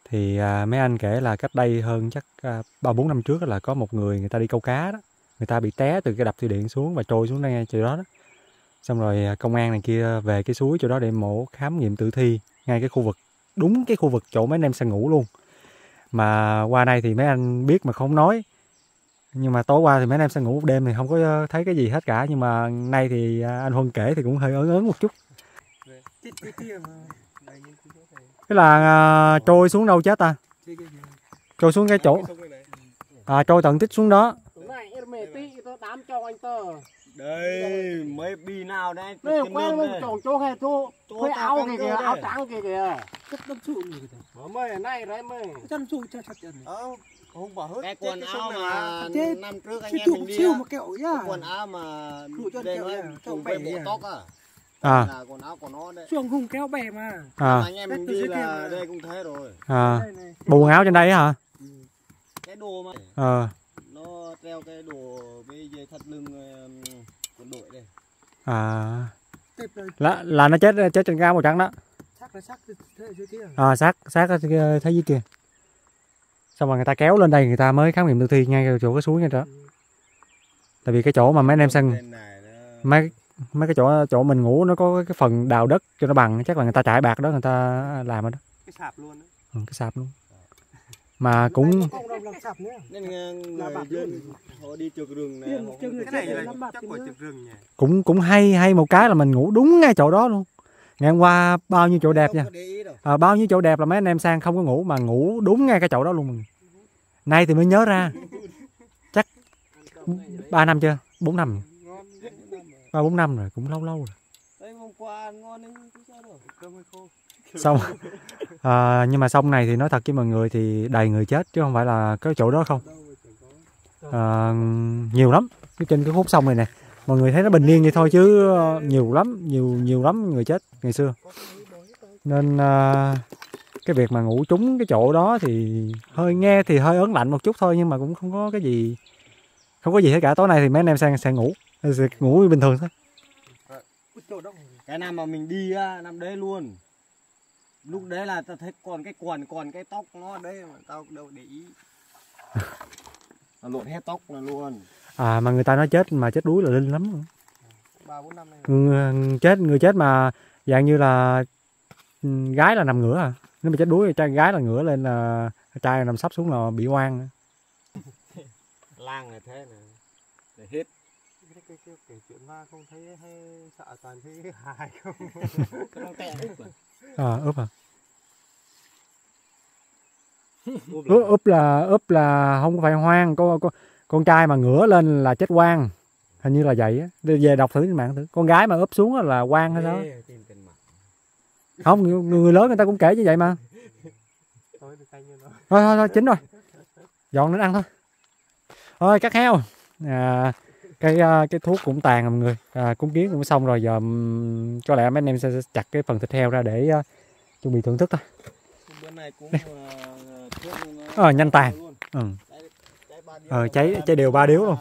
thì à, mấy anh kể là cách đây hơn chắc à, ba bốn năm trước là có một người người ta đi câu cá đó. Người ta bị té từ cái đập thủy điện xuống và trôi xuống đây ngay chỗ đó đó. Xong rồi à, công an này kia về cái suối chỗ đó để mổ khám nghiệm tử thi ngay cái khu vực đúng cái khu vực chỗ mấy anh em sang ngủ luôn. Mà qua đây thì mấy anh biết mà không nói. Nhưng mà tối qua thì mấy anh em sang ngủ một đêm thì không có ờ, thấy cái gì hết cả. Nhưng mà nay thì à, anh Huân kể thì cũng hơi ớn ớn một chút cái là à, trôi xuống đâu chết ta? Trôi xuống cái chỗ. À, trôi tận tích xuống đó.
Đây, mấy bi nào đây?
đây quen luôn chỗ chỗ hè chỗ
tao
áo kìa kìa áo trắng kìa kìa.
Chất đâm trụ như thế
ở mày này đấy mày
Chân trụ cho chặt chân
Ờ, không bảo hết
Cái quần
cái
áo mà
năm trước anh em mình đi
siêu mà kẹo
cái
nhá
quần áo mà
kẹo
nói
trong
với bộ tóc à
à.
Là quần áo của nó đấy.
Chuồng hùng kéo bè mà.
À,
anh em mình đi là đây cũng thế rồi.
À. Bù quần áo trên đây á hả?
Cái đồ mà
ờ.
nó treo cái đồ với dây thắt lưng um, quân đội đây.
À.
Tiếp rồi
là là nó chết chết trên cao màu trắng đó.
Sắc là sắc thế ở dưới kia
à xác xác thấy dưới kia. Xong rồi người ta kéo lên đây người ta mới khám nghiệm tử thi ngay chỗ cái suối ngay đó. Tại vì cái chỗ mà mấy anh em
nó
mấy mấy cái chỗ chỗ mình ngủ nó có cái phần đào đất cho nó bằng chắc là người ta trải bạc đó người ta làm ở đó.
Cái sạp luôn á.
Ừ, cái sạp luôn. Mà cũng cũng cũng hay hay một cái là mình ngủ đúng ngay chỗ đó luôn. Ngày hôm qua bao nhiêu chỗ đẹp nha? à, bao nhiêu chỗ đẹp là mấy anh em sang không có ngủ mà ngủ đúng ngay cái chỗ đó luôn mọi người. nay thì mới nhớ ra. Chắc ba năm chưa? Bốn năm ba bốn năm rồi cũng lâu lâu rồi.
Đấy hôm qua ngon đâu cơm hơi khô.
Xong. À, nhưng mà xong này thì nói thật với mọi người thì đầy người chết chứ không phải là cái chỗ đó không. À, nhiều lắm cái trên cái khúc sông này nè. Mọi người thấy nó bình yên vậy thôi chứ ờ, nhiều lắm nhiều nhiều lắm người chết ngày xưa. Nên à, cái việc mà ngủ trúng cái chỗ đó thì hơi nghe thì hơi ớn lạnh một chút thôi nhưng mà cũng không có cái gì không có gì hết cả. Tối nay thì mấy anh em sang sẽ ngủ sẽ ngủ bình thường thôi.
Cái nào mà mình đi á nằm đấy luôn. Lúc đấy là tao thấy còn cái quần còn cái tóc nó đấy mà tao đâu để ý. Nó lộn hết tóc là luôn.
À mà người ta nói chết mà chết đuối là linh lắm. Rồi.
ba bốn năm nay
người, chết người chết mà dạng như là ừ, gái là nằm ngửa à. Nếu mà chết đuối thì trai gái là ngửa lên là trai nằm sắp xuống là bị oan.
Lang là thế này
Cái kể chuyện ma không thấy hay sợ toàn thấy hài không.
úp rồi
à úp à?
Úp
là úp là không phải hoang. Con con con trai mà ngửa lên là chết oan hình như là vậy á. Đi về đọc thử trên mạng thử. Con gái mà úp xuống là oan hay sao? Không người, người lớn người ta cũng kể như vậy mà.
Thôi được tay như nó.
thôi thôi thôi chín rồi. Dọn đến ăn thôi. Thôi cắt heo. À, cái à, cái thuốc cũng tàn rồi mọi người. À, cúng kiến cũng xong rồi giờ có lẽ mấy anh em sẽ chặt cái phần thịt heo ra để à, chuẩn bị thưởng thức thôi.
Bữa cũng uh,
Ờ, nhanh tàn. ừ. Ờ, cháy- cháy đều ba điếu luôn.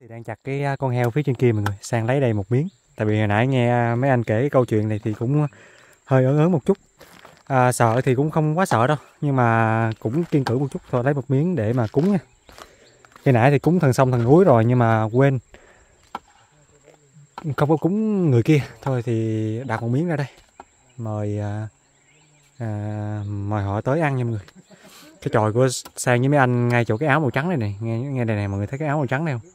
thì đang chặt cái con heo phía trên kia mọi người sang lấy đây một miếng. Tại vì hồi nãy nghe mấy anh kể cái câu chuyện này thì cũng hơi ớn ớn một chút. À, sợ thì cũng không quá sợ đâu nhưng mà cũng kiên cử một chút thôi lấy một miếng để mà cúng nha khi nãy thì cúng thần sông thần núi rồi nhưng mà quên. Không có cúng người kia. Thôi thì đặt một miếng ra đây. Mời à, à, mời họ tới ăn nha mọi người. Cái tròi của sang với mấy anh ngay chỗ cái áo màu trắng này này. Nghe nghe đây này mọi người thấy cái áo màu trắng này không?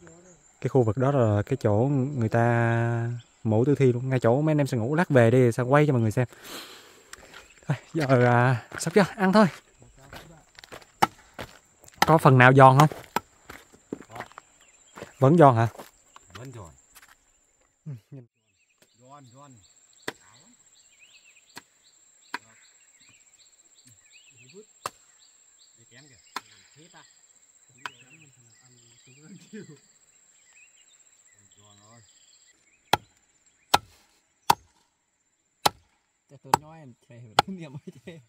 Cái khu vực đó là cái chỗ người ta mổ tử thi luôn. Ngay chỗ mấy anh em sẽ ngủ. Lát về đi sao quay cho mọi người xem. Thôi, giờ à, sắp chưa ăn thôi. Có phần nào giòn không? Vẫn giòn hả?
Vẫn rồi giòn giòn.
Tôi nói em chơi niệm mới chơi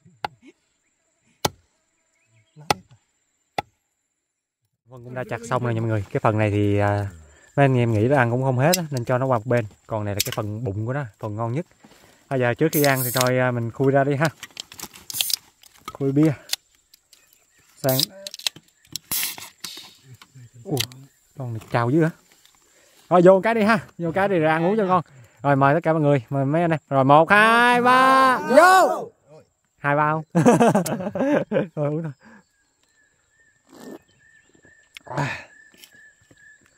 Vân cũng đã chặt xong rồi nha mọi người. Cái phần này thì à, mấy anh em nghĩ là ăn cũng không hết á, nên cho nó qua một bên. Còn này là cái phần bụng của nó phần ngon nhất. Bây giờ trước khi ăn thì thôi à, mình khui ra đi ha. Khui bia. Sang. Ủa, con này chào dữ hả? Rồi vô cái đi ha. Vô cái đi rồi ăn uống cho con rồi mời tất cả mọi người mời mấy anh em. Rồi một hai ba. Vô. Hai ba không? Rồi uống thôi.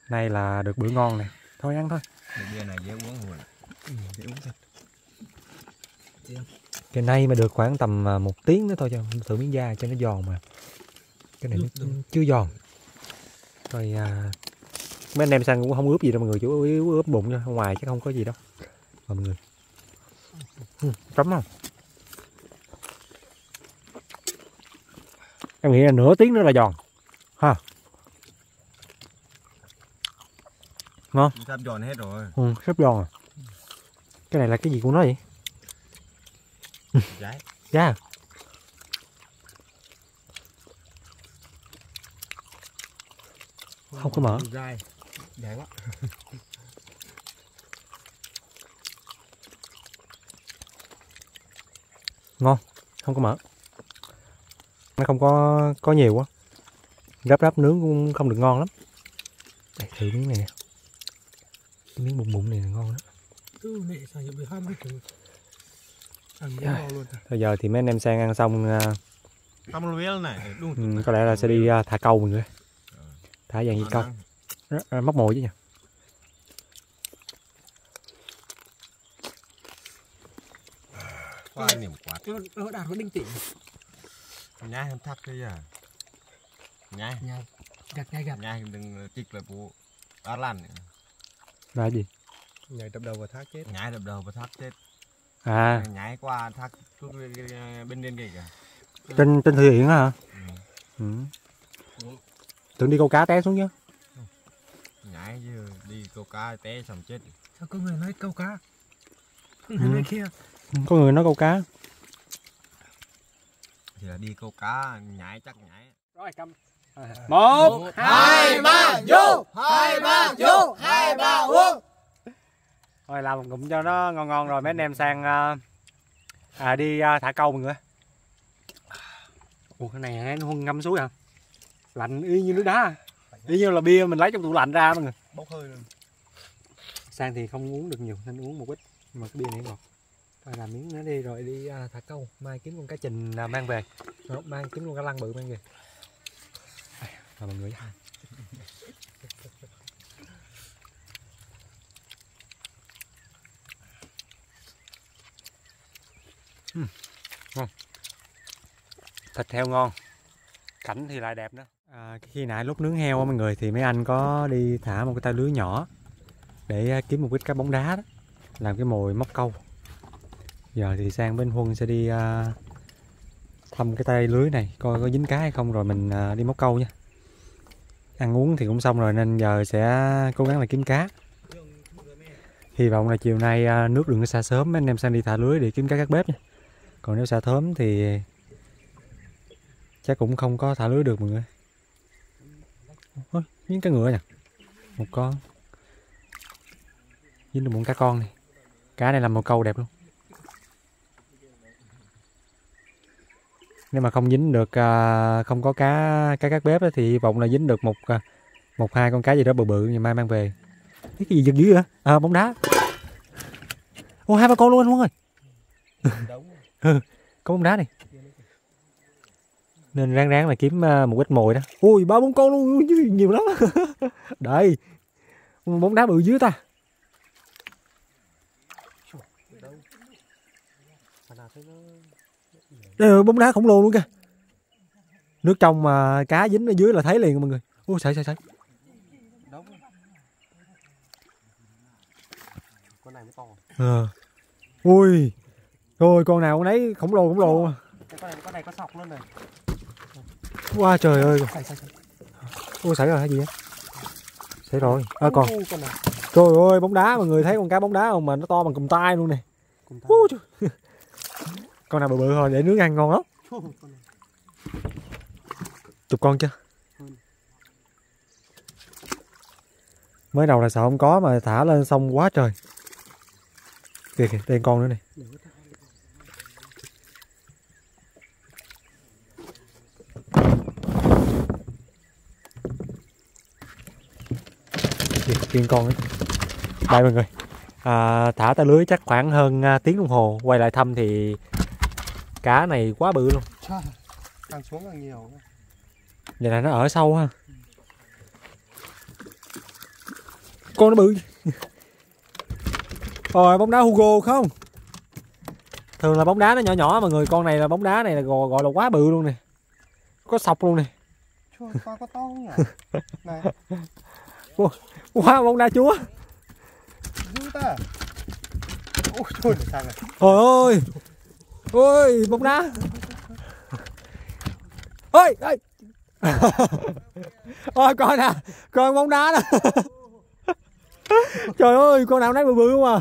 Nay là được bữa ngon nè. Thôi ăn thôi.
bia này dễ uống rồi dễ uống thật
Cái nay mà được khoảng tầm à, một tiếng nữa thôi cho thử miếng da cho nó giòn mà. Cái này nó chưa giòn. Rồi à, mấy anh em sang cũng không ướp gì đâu mọi người, chủ yếu ướp bụng thôi, ngoài chắc không có gì đâu. Mọi người. Ừ, chấm không? Em nghĩ là nửa tiếng nữa là giòn.
Sắp giòn hết rồi
Ừ, sắp giòn rồi. Cái này là cái gì của nó vậy?
Giái.
Giá à? Không có mỡ.
dai dài quá
không có mỡ nó không có có nhiều quá gấp gấp nướng cũng không được ngon lắm đây thử miếng này nè cái miếng bụng bụng này là ngon đó
tu nệ sao bị ham hết rồi. Ăn
Trời.
ngon luôn
bây giờ thì mấy anh em sang ăn xong à, ừ, có lẽ là sẽ đi à, thả câu mọi người. Thả vàng gì câu. Đó, à, móc mồi chứ nhỉ.
Qua niệm quạt.
nó đạt nó đinh tỉ
Nhai không thắt cái à. Nhai,
nhai gặt nhai gặt
nhai đừng chích lại phụ. Đá lăn.
Là gì
nhảy đập đầu vào thác chết
Nhai đập đầu và thắt chết.
à
Nhai qua thắt cứ bên bên kìa kìa.
trên trên thủy điện á hả
Ừ.
ừ. tưởng đi câu cá té xuống chứ
Nhai chứ đi câu cá té xong chết.
sao có người nói câu cá
Ừ.
người nói kia
có người nói câu cá
Thì là đi câu cá nhái chắc nhái.
rồi cầm một
Hai ba vô, hai ba vô, hai ba uống.
rồi làm một cho nó ngon ngon rồi mấy anh em sang à, à, đi à, thả câu mọi người. Ủa cái này nó ngâm suối à? Lạnh y như nước đá. À. y như là bia mình lấy trong tủ lạnh ra mọi người.
Bốc hơi luôn.
sang thì không uống được nhiều nên uống một ít. Mà cái bia này ngọt. Thôi làm miếng nữa đi rồi đi à, thả câu. Mai kiếm con cá trình à, mang về. Rồi mang kiếm con cá lăng bự mang về rồi mọi người Ừm, ngon. Thịt heo ngon. Cảnh thì lại đẹp nữa. À, khi nãy lúc nướng heo mọi người thì mấy anh có đi thả một cái tay lưới nhỏ để à, kiếm một ít cá bóng đá đó làm cái mồi móc câu. Giờ thì sang bên huân sẽ đi uh, thăm cái tay lưới này coi có dính cá hay không rồi mình uh, đi móc câu nha ăn uống thì cũng xong rồi nên giờ sẽ cố gắng là kiếm cá. Hy vọng là chiều nay à, nước đừng có xa sớm mấy anh em sang đi thả lưới để kiếm cá các bếp nha. Còn nếu xa thớm thì chắc cũng không có thả lưới được mọi người. Ôi, những cái ngựa nè một con. Dính được một cá con này. Cá này làm một câu đẹp luôn. Nếu mà không dính được à, không có cá cá các bếp đó thì hy vọng là dính được một à, một hai con cá gì đó bự bự ngày mai mang về. Cái gì giật dữ vậy? À bóng đá. Ô hai ba con luôn anh Huân ơi. Ừ, có bóng đá này. Nên ráng ráng là kiếm à, một ít mồi đó. Ui ba bốn con luôn nhiều lắm. Đây bóng đá bự dưới ta
Khả nào thấy nó
đây rồi, bóng đá khổng lồ luôn kìa. Nước trong mà cá dính ở dưới là thấy liền mọi người. Ờ. Ui sảy sảy sảy
con này mới to
à. ui. Rồi con nào con nấy khổng lồ khổng lồ
con này con này có sọc luôn này qua
Wow trời ơi.
Sảy sảy sảy
Ôi xảy rồi hay gì á Xảy rồi. À, còn. Trời ơi bóng đá mọi người thấy con cá bóng đá không? Mà nó to bằng cùm tay luôn nè.
Cùng tay
Ui, trời. Con nào bự bự thôi để nướng ăn ngon lắm.
Ô, con
Chục con chưa? Mới đầu là sợ không có mà thả lên xong quá trời. Kìa kìa đây con nữa này Kìa, kiên con ấy. Đây mọi người. À, thả tay lưới chắc khoảng hơn à, tiếng đồng hồ. Quay lại thăm thì cá này quá bự luôn.
Càng xuống càng nhiều.
Vậy là nó ở sâu ha. Con nó bự. Rồi bóng đá Hugo không? Thường là bóng đá nó nhỏ nhỏ mọi người con này là bóng đá này là gọi, gọi là quá bự luôn nè. Có sọc luôn nè.
Chua, có to không nhỉ. Này.
Quá bóng đá chúa.
Dữ ta. Ôi trời
Trời ơi Ôi bóng đá. Ôi ơi Ôi con nè Con bóng đá nè Trời ơi con nào nấy bự bự không à.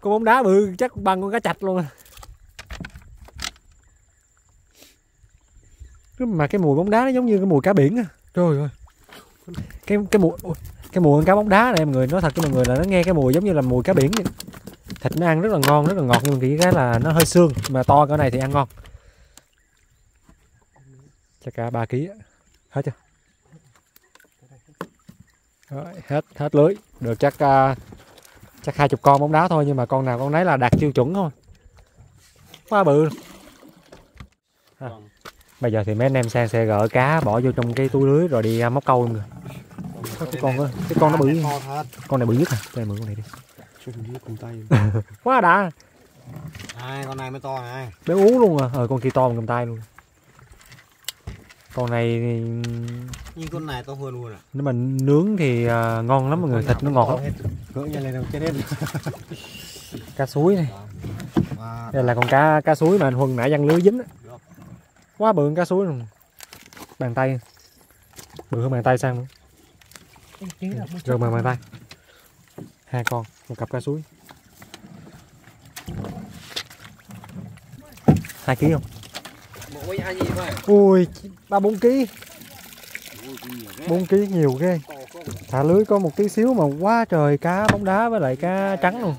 Con bóng đá bự chắc bằng con cá chạch luôn à. Mà cái mùi bóng đá nó giống như cái mùi cá biển à Trời ơi. Cái cái mùi ôi, cái mùi cá bóng đá này mọi người nói thật với mọi người là nó nghe cái mùi giống như là mùi cá biển vậy thịt nó ăn rất là ngon rất là ngọt nhưng chỉ cái là nó hơi xương. Mà to cỡ này thì ăn ngon. Chắc cả 3 kg hết chưa? Rồi, hết hết lưới. Được chắc à, chắc hai chục con bóng đá thôi nhưng mà con nào con nấy là đạt tiêu chuẩn thôi. Quá bự. À. bây giờ thì mấy anh em sang sẽ gỡ cá bỏ vô trong cái túi lưới rồi đi à, móc câu luôn rồi cái con đó, cái con nó bự con này bự nhất à cho em mượn con này đi Quá đã.
Này, con này mới to này.
bé ú luôn à? Ờ con kia to bằng cầm tay luôn. Con này
Nhưng con này to hơn luôn à.
nếu mà nướng thì à, ngon lắm mọi người thịt nó ngọt lắm.
nhà lên đâu chết hết.
cá suối này. Đây là con cá cá suối mà anh huân nãy văng lưới dính á. quá bự con cá suối luôn. Bàn tay. Bự hơn bàn tay sang
một
gần bằng bàn tay. Hai con một cặp cá suối. Hai ký không? Ui ba bốn ký. Bốn ký nhiều ghê. Thả lưới có một tí xíu mà quá trời cá bóng đá với lại cá trắng luôn.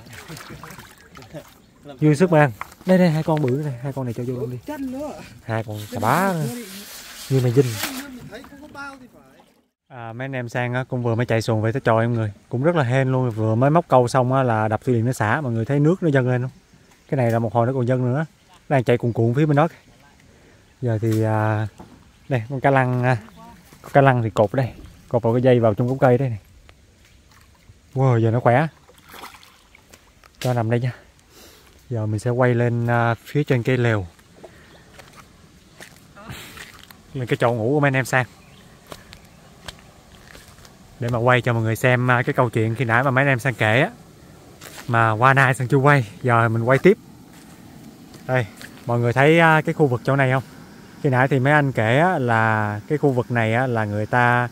Dư sức mang đây đây hai con bự này. Hai con này cho vô luôn đi. Hai con xà bá nữa. như mày dinh À, mấy anh em sang á, cũng vừa mới chạy xuồng về tới trò em người. Cũng rất là hên luôn vừa mới móc câu xong á, là đập thủy điện nó xả mọi người thấy nước nó dâng lên không? Cái này là một hồi nó còn dâng nữa. Đang chạy cuồn cuộn phía bên đó giờ thì à, đây con cá lăng à, con cá lăng thì cột đây cột vào cái dây vào trong gốc cây đây này. Wow giờ nó khỏe. Cho nằm đây nha. Giờ mình sẽ quay lên à, phía trên cây lều. Lên cái chỗ ngủ của mấy anh em sang để mà quay cho mọi người xem à, cái câu chuyện khi nãy mà mấy anh em sang kể á. Mà qua nay sang chưa quay giờ mình quay tiếp. Đây mọi người thấy à, cái khu vực chỗ này không? Khi nãy thì mấy anh kể á, là cái khu vực này á, là người ta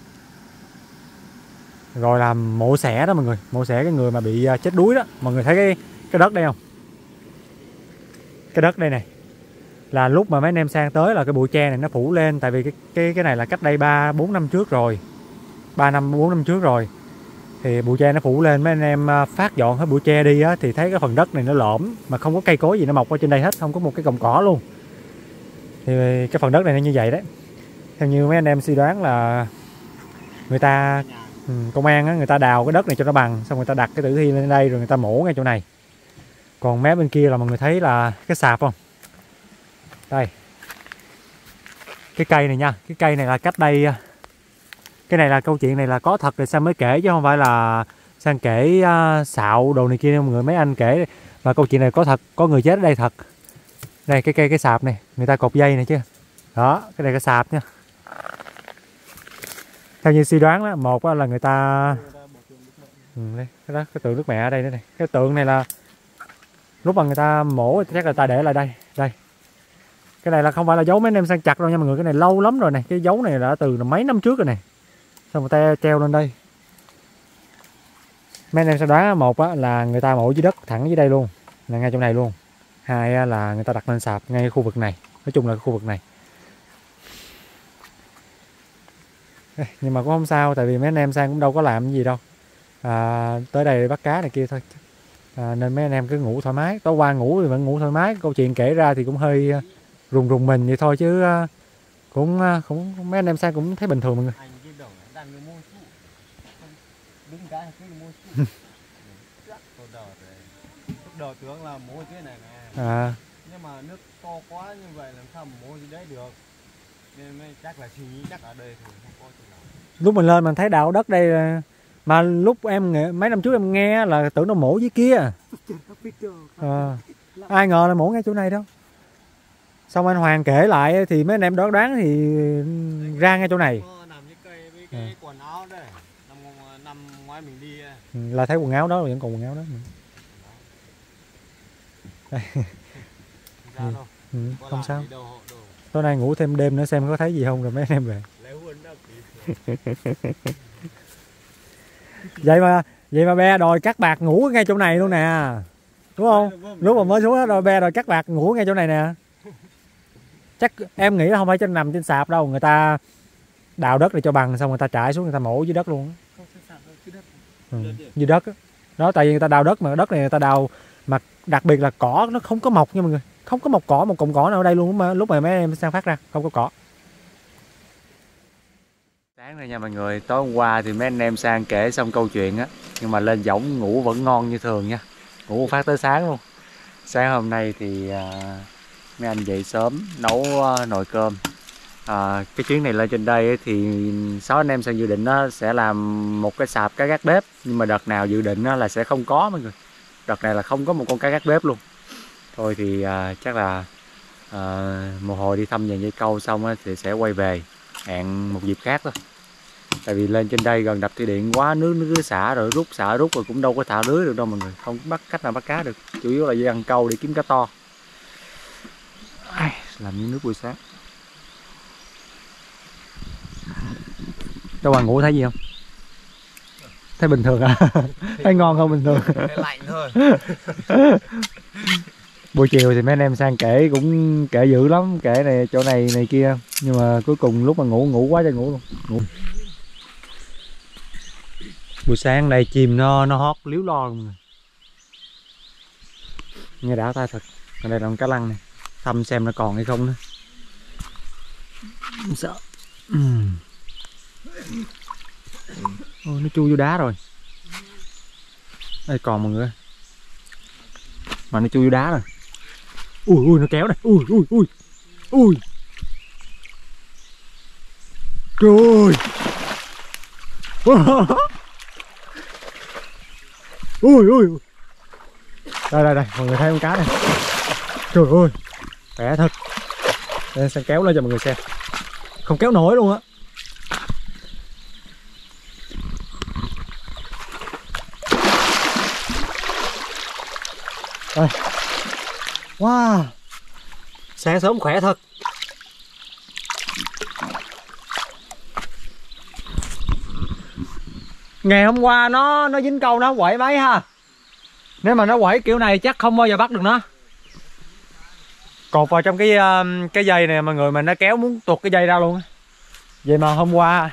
gọi là mổ xẻ đó mọi người. Mổ xẻ cái người mà bị à, chết đuối đó. Mọi người thấy cái cái đất đây không? Cái đất đây này. Là lúc mà mấy anh em sang tới là cái bụi tre này nó phủ lên tại vì cái cái cái này là cách đây ba bốn năm trước rồi. 3 năm 4 năm trước rồi. Thì bụi tre nó phủ lên, mấy anh em à, phát dọn hết bụi tre đi á, thì thấy cái phần đất này nó lõm, mà không có cây cối gì nó mọc ở trên đây hết, không có một cái cọng cỏ luôn. Thì cái phần đất này nó như vậy đấy. Theo như mấy anh em suy đoán là người ta ừ, công an á, người ta đào cái đất này cho nó bằng, xong người ta đặt cái tử thi lên đây rồi người ta mổ ngay chỗ này. Còn mé bên kia là mọi người thấy là cái sạp không? Đây. Cái cây này nha, cái cây này là cách đây à, cái này là câu chuyện này là có thật thì sang mới kể chứ không phải là sang kể uh, xạo đồ này kia mọi người mấy anh kể. Và câu chuyện này có thật có người chết ở đây thật. Đây cái cây cái sạp này người ta cột dây này chứ. Đó cái này cái sạp nha. Theo như suy đoán đó một đó là người ta ừ, đây, cái đó cái tượng nước mẹ ở đây nữa này. Cái tượng này là lúc mà người ta mổ chắc là ta để lại đây đây. Cái này là không phải là dấu mấy anh em sang chặt đâu nha mọi người cái này lâu lắm rồi này. Cái dấu này đã từ mấy năm trước rồi này xong người ta treo lên đây? Mấy anh em sẽ đoán một á, là người ta mổ dưới đất thẳng dưới đây luôn là ngay trong này luôn. Hai á, là người ta đặt lên sạp ngay khu vực này nói chung là khu vực này. Nhưng mà cũng không sao tại vì mấy anh em sang cũng đâu có làm gì đâu. À, tới đây bắt cá này kia thôi. À, nên mấy anh em cứ ngủ thoải mái. Tối qua ngủ thì vẫn ngủ thoải mái câu chuyện kể ra thì cũng hơi à, rùng rùng mình vậy thôi chứ à, cũng à, cũng mấy anh em sang cũng thấy bình thường mọi người
Anh cái đầu này đang như môi su. Đứng cái cái môi su. Chắc tôi đợt rồi. Lúc đầu tưởng là môi cái này nè.
à
Nhưng mà nước to quá như vậy làm sao mà môi gì đấy được. Nên mới chắc là suy nghĩ chắc ở đây thì không có chỗ nào.
lúc mình lên mình thấy đào đất đây là- mà lúc em nghe, mấy năm trước em nghe là tưởng nó mổ dưới kia Ờ. ai ngờ là mổ ngay chỗ này đâu xong anh Hoàng kể lại thì mấy anh em đó đoán thì ra ngay chỗ này
Nó nằm dưới cây với cái quần áo đây. Năm, ngo- năm ngoái mình đi à.
Ừ, là thấy quần áo đó vẫn còn quần áo đó Ừ. không sao. tối nay ngủ thêm đêm nữa xem có thấy gì không rồi mấy anh em về. Vậy mà vậy mà be đòi cắt bạc ngủ ngay chỗ này luôn nè. Đúng không? Lúc mà mới xuống đó đòi be đòi cắt bạc ngủ ngay chỗ này nè. Chắc em nghĩ là không phải trên nằm trên sạp đâu người ta đào đất để cho bằng xong người ta trải xuống người ta mổ dưới đất luôn ừ, dưới đất á. đó tại vì người ta đào đất mà đất này người ta đào mà đặc biệt là cỏ nó không có mọc nha mọi người. Không có mọc cỏ một cọng cỏ nào ở đây luôn. Mà lúc mà mấy em sang phát ra không có cỏ. Sáng rồi nha mọi người tối hôm qua thì mấy anh em sang kể xong câu chuyện á. Nhưng mà lên võng ngủ vẫn ngon như thường nha. Ngủ phát tới sáng luôn. Sáng hôm nay thì à, mấy anh dậy sớm nấu à, nồi cơm. À, cái chuyến này lên trên đây ấy, thì sáu anh em sang dự định á, sẽ làm một cái sạp cá gác bếp. Nhưng mà đợt nào dự định á, là sẽ không có mọi người đợt này là không có một con cá gác bếp luôn. Thôi thì à, chắc là à, một hồi đi thăm vườn dây câu xong á, thì sẽ quay về hẹn một dịp khác thôi. Tại vì lên trên đây gần đập thủy điện quá nước nó cứ xả rồi rút xả rút rồi cũng đâu có thả lưới được đâu mọi người. Không bắt cách nào bắt cá được. Chủ yếu là dây ăn câu để kiếm cá to. Ai, làm như nước buổi sáng. Các bạn ngủ thấy gì không? Thấy bình thường à? thấy ngon không bình thường?
lạnh thôi
Buổi chiều thì mấy anh em sang kể cũng kể dữ lắm Kể này chỗ này này kia Nhưng mà cuối cùng lúc mà ngủ ngủ quá cho ngủ luôn ngủ. Buổi sáng đây chim nó nó hót líu lo luôn rồi. Nghe đã ta thật Còn đây là con cá lăng này Thăm xem nó còn hay không nữa Sợ Ừm. Ôi, nó chui vô đá rồi. Đây còn mọi người mà nó chui vô đá rồi. Ui ui nó kéo này. Ui ui ui. Ui. Trời. Ui ui ui. đây đây đây mọi người thấy con cá này. Trời ơi. Khỏe thật. Đây sang kéo lên cho mọi người xem. Không kéo nổi luôn á. Đây wow. Sáng sớm khỏe thật. Ngày hôm qua nó nó dính câu nó quậy mấy ha. Nếu mà nó quậy kiểu này chắc không bao giờ bắt được nó. Cột vào trong cái ờ, cái dây này mọi người mà nó kéo muốn tuột cái dây ra luôn vậy mà hôm qua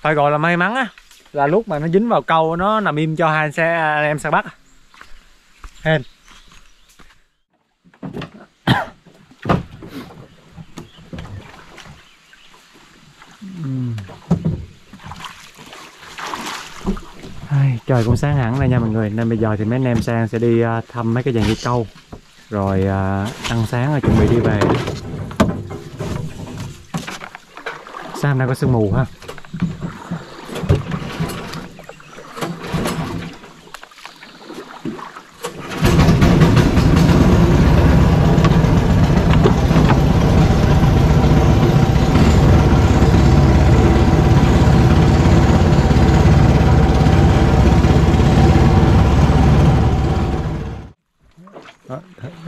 phải gọi là may mắn á, là lúc mà nó dính vào câu nó nằm im cho hai anh xe, anh em sang bắt. Hên. trời cũng sáng hẳn rồi nha mọi người. Nên bây giờ thì mấy anh em sang sẽ đi à, thăm mấy cái dàn dây câu. Rồi à, ăn sáng rồi chuẩn bị đi về. Sao hôm nay có sương mù ha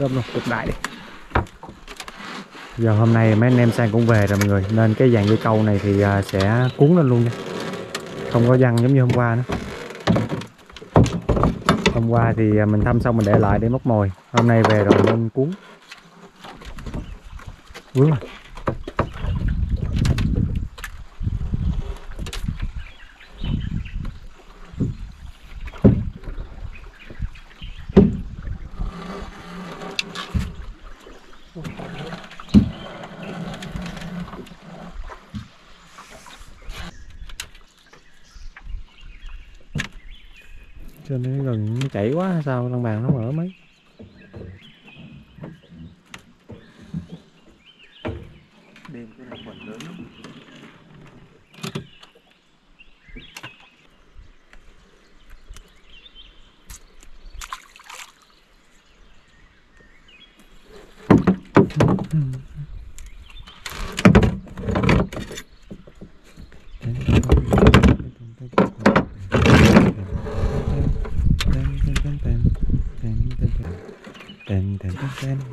đó rơm luôn chụp đại đi. Giờ hôm nay mấy anh em sang cũng về rồi mọi người, nên cái dàn dây câu này thì à, sẽ cuốn lên luôn nha. Không có văng giống như hôm qua nữa. Hôm qua thì à, mình thăm xong mình để lại để móc mồi. Hôm nay về rồi nên cuốn. Vướng rồi cho nên chạy quá hay sao lăng bàn nó mở mấy
đêm cái này quần lớn
Tên tên tên tên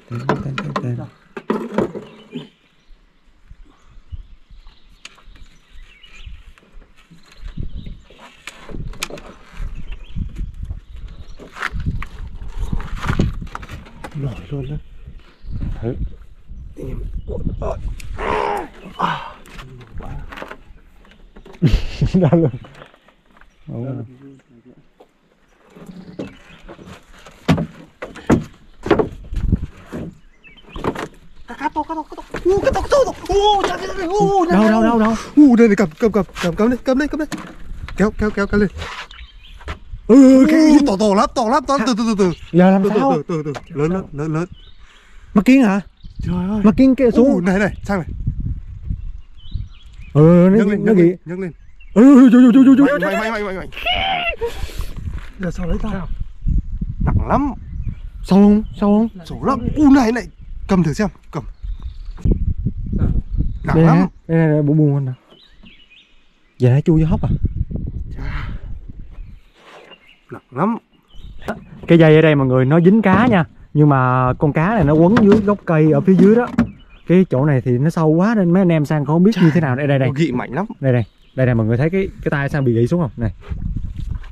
tên tên tên tên
nổi luôn đó
thử ra luôn Ồ.
cá to cá to cá to ô cá to cá to ô trời ơi ô
đâu đâu đâu đâu?
U đây này cầm cầm cầm cầm cầm đây cầm đây cầm đây kéo kéo kéo kéo lên. Ừ cái to to lắm to lắm to từ từ từ từ.
Giờ làm sao?
từ từ từ. Lớn lớn lớn lớn.
Mắt kiến hả?
Trời ơi.
Mắt kiến kia xuống.
Này này sang này.
Ừ nó
lên
nó gì?
lên nhấc lên
ừ chú chú chú chú chú
mạnh mạnh mạnh mạnh mạnh
giờ sao lấy tao?
Nặng lắm.
Sâu không? Sâu không?
Sổ lắm. U này này cầm thử xem. Cầm. Nặng
đây
lắm.
nè đây này buồn buồn nè. Giờ nó chui vô hốc à?
Nặng lắm.
Cái dây ở đây mọi người nó dính cá nha. Nhưng mà con cá này nó quấn dưới gốc cây ở phía dưới đó. Cái chỗ này thì nó sâu quá nên mấy anh em sang không biết như thế nào. Đây đây đây.
Gị mạnh lắm.
Đây đây đây này mọi người thấy cái cái tay sang bị gãy xuống không? Này.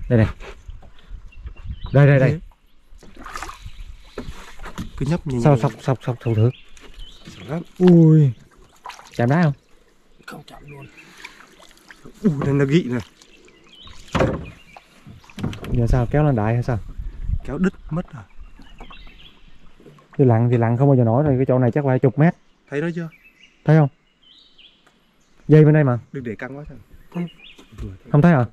Đây này. Đây đây đây.
Cứ nhấp nhìn
sao sọc sọc sọc thử thử ui. Chạm đá không?
Không chậm luôn.
U đây là gị này
giờ sao kéo lên đại hay sao?
Kéo đứt mất à?
Thì lặn thì lặn không bao giờ nổi rồi cái chỗ này chắc phải chục mét.
Thấy đó chưa?
Thấy không? Dây bên đây mà.
Đừng để căng quá thôi
không thấy hả?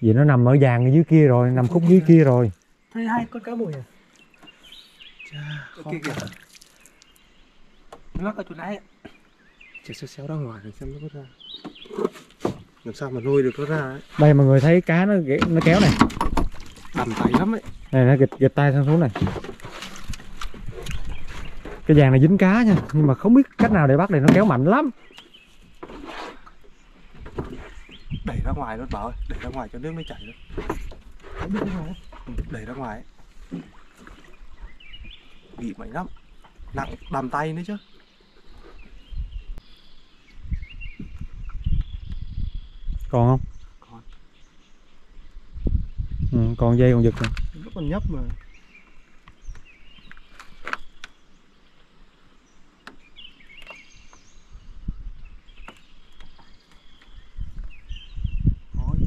Vì nó nằm ở vàng dưới kia rồi nằm khúc dưới kia rồi.
Thấy hai con cá mồi à?
Khó
kìa kìa. Nó ở chỗ này
chỉ xéo xéo ra ngoài để xem nó có ra. Làm sao mà nuôi được nó ra ấy.
Đây mọi người thấy cá nó nó kéo này.
Đầm tay lắm ấy.
Này nó gịch gịch tay sang xuống này. Cái vàng này dính cá nha nhưng mà không biết cách nào để bắt để nó kéo mạnh lắm
đẩy ra ngoài luôn bảo ơi. Đẩy ra ngoài cho nước nó chảy nữa ừ, đẩy ra ngoài ấy. gị mạnh lắm. Nặng đầm tay nữa chứ.
Còn không?
Còn.
ừ, còn dây còn giật rồi.
nó còn nhấp mà Khó nhỉ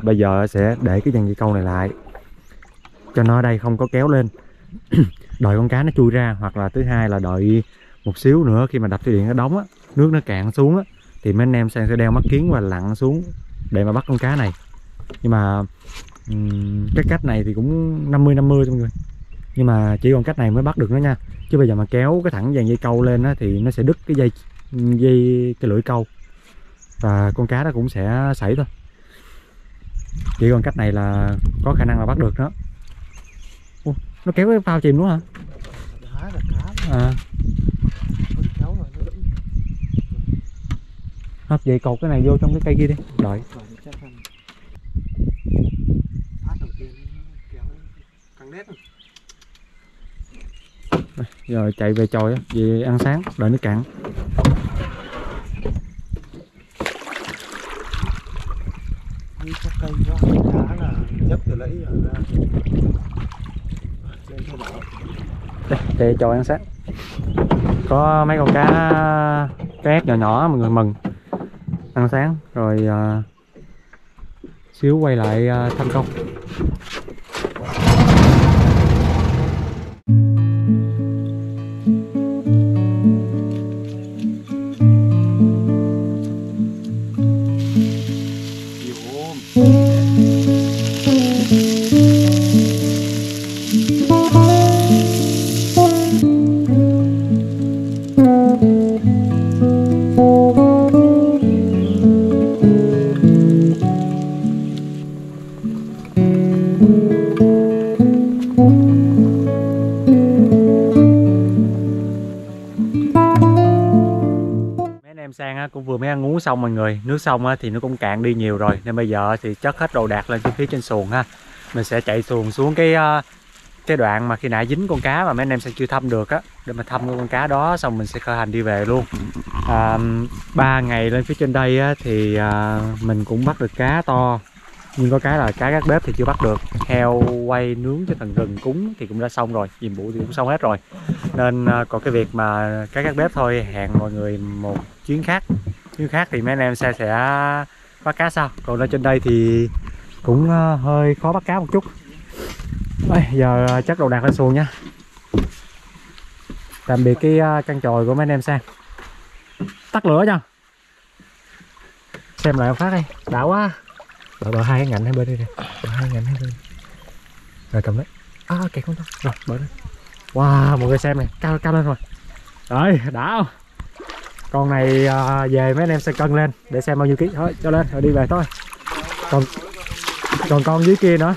bây giờ sẽ để cái dàn dây câu này lại. Cho nó ở đây không có kéo lên. Đợi con cá nó chui ra hoặc là thứ hai là đợi một xíu nữa khi mà đập thủy điện nó đóng á nước nó cạn xuống á thì mấy anh em sang sẽ đeo mắt kiến và lặn xuống để mà bắt con cá này. Nhưng mà um, cái cách này thì cũng 50 50 mọi người. Nhưng mà chỉ còn cách này mới bắt được nó nha. Chứ bây giờ mà kéo cái thẳng dàn dây câu lên á thì nó sẽ đứt cái dây dây cái lưỡi câu. Và con cá nó cũng sẽ sảy thôi chỉ còn cách này là có khả năng là bắt được nó Ủa, nó kéo cái phao chìm đúng hả? À. Hấp vậy cột cái này vô trong cái cây kia đi. Đợi.
Rồi
giờ chạy về chòi về ăn sáng đợi nó cạn.
Như có cây quá cá là dấp từ lấy ra. Lên cho bảo
đây chạy chòi ăn sáng có mấy con cá cá ép nhỏ nhỏ mọi người mừng. Ăn sáng rồi uh, xíu quay lại à, uh, thăm công. Uống xong mọi người. Nước sông thì nó cũng cạn đi nhiều rồi nên bây giờ thì chất hết đồ đạc lên phía trên xuồng ha. Mình sẽ chạy xuồng xuống cái ờ, cái đoạn mà khi nãy dính con cá mà mấy anh em sẽ chưa thăm được á để mà thăm con cá đó xong mình sẽ khởi hành đi về luôn. À, ba ngày lên phía trên đây á, thì à, mình cũng bắt được cá to. Nhưng có cái là cá gác bếp thì chưa bắt được. Heo quay nướng cho thằng rừng cúng thì cũng đã xong rồi nhiệm vụ thì cũng xong hết rồi. Nên à, còn cái việc mà cá gác bếp thôi hẹn mọi người một chuyến khác như khác thì mấy anh em sẽ sẽ bắt cá sau. Còn ở trên đây thì cũng ờ, hơi khó bắt cá một chút. Ôi, giờ chắc đồ đạc lên xuồng nha. Tạm biệt cái ờ, căn tròi của mấy anh em sang. Tắt lửa nha. Xem lại một phát đi. Đã quá. Bỏ, bỏ hai cái ngạnh hai bên đi nè. Bỏ hai ngạnh hai bên. Rồi cầm lấy. À kẹt không rồi bỏ đi. Wow mọi người xem này. Cao cao lên rồi. Rồi đã không? Con này à, về mấy anh em sẽ cân lên để xem bao nhiêu ký. Thôi cho lên rồi đi về thôi. Còn còn con dưới kia nữa.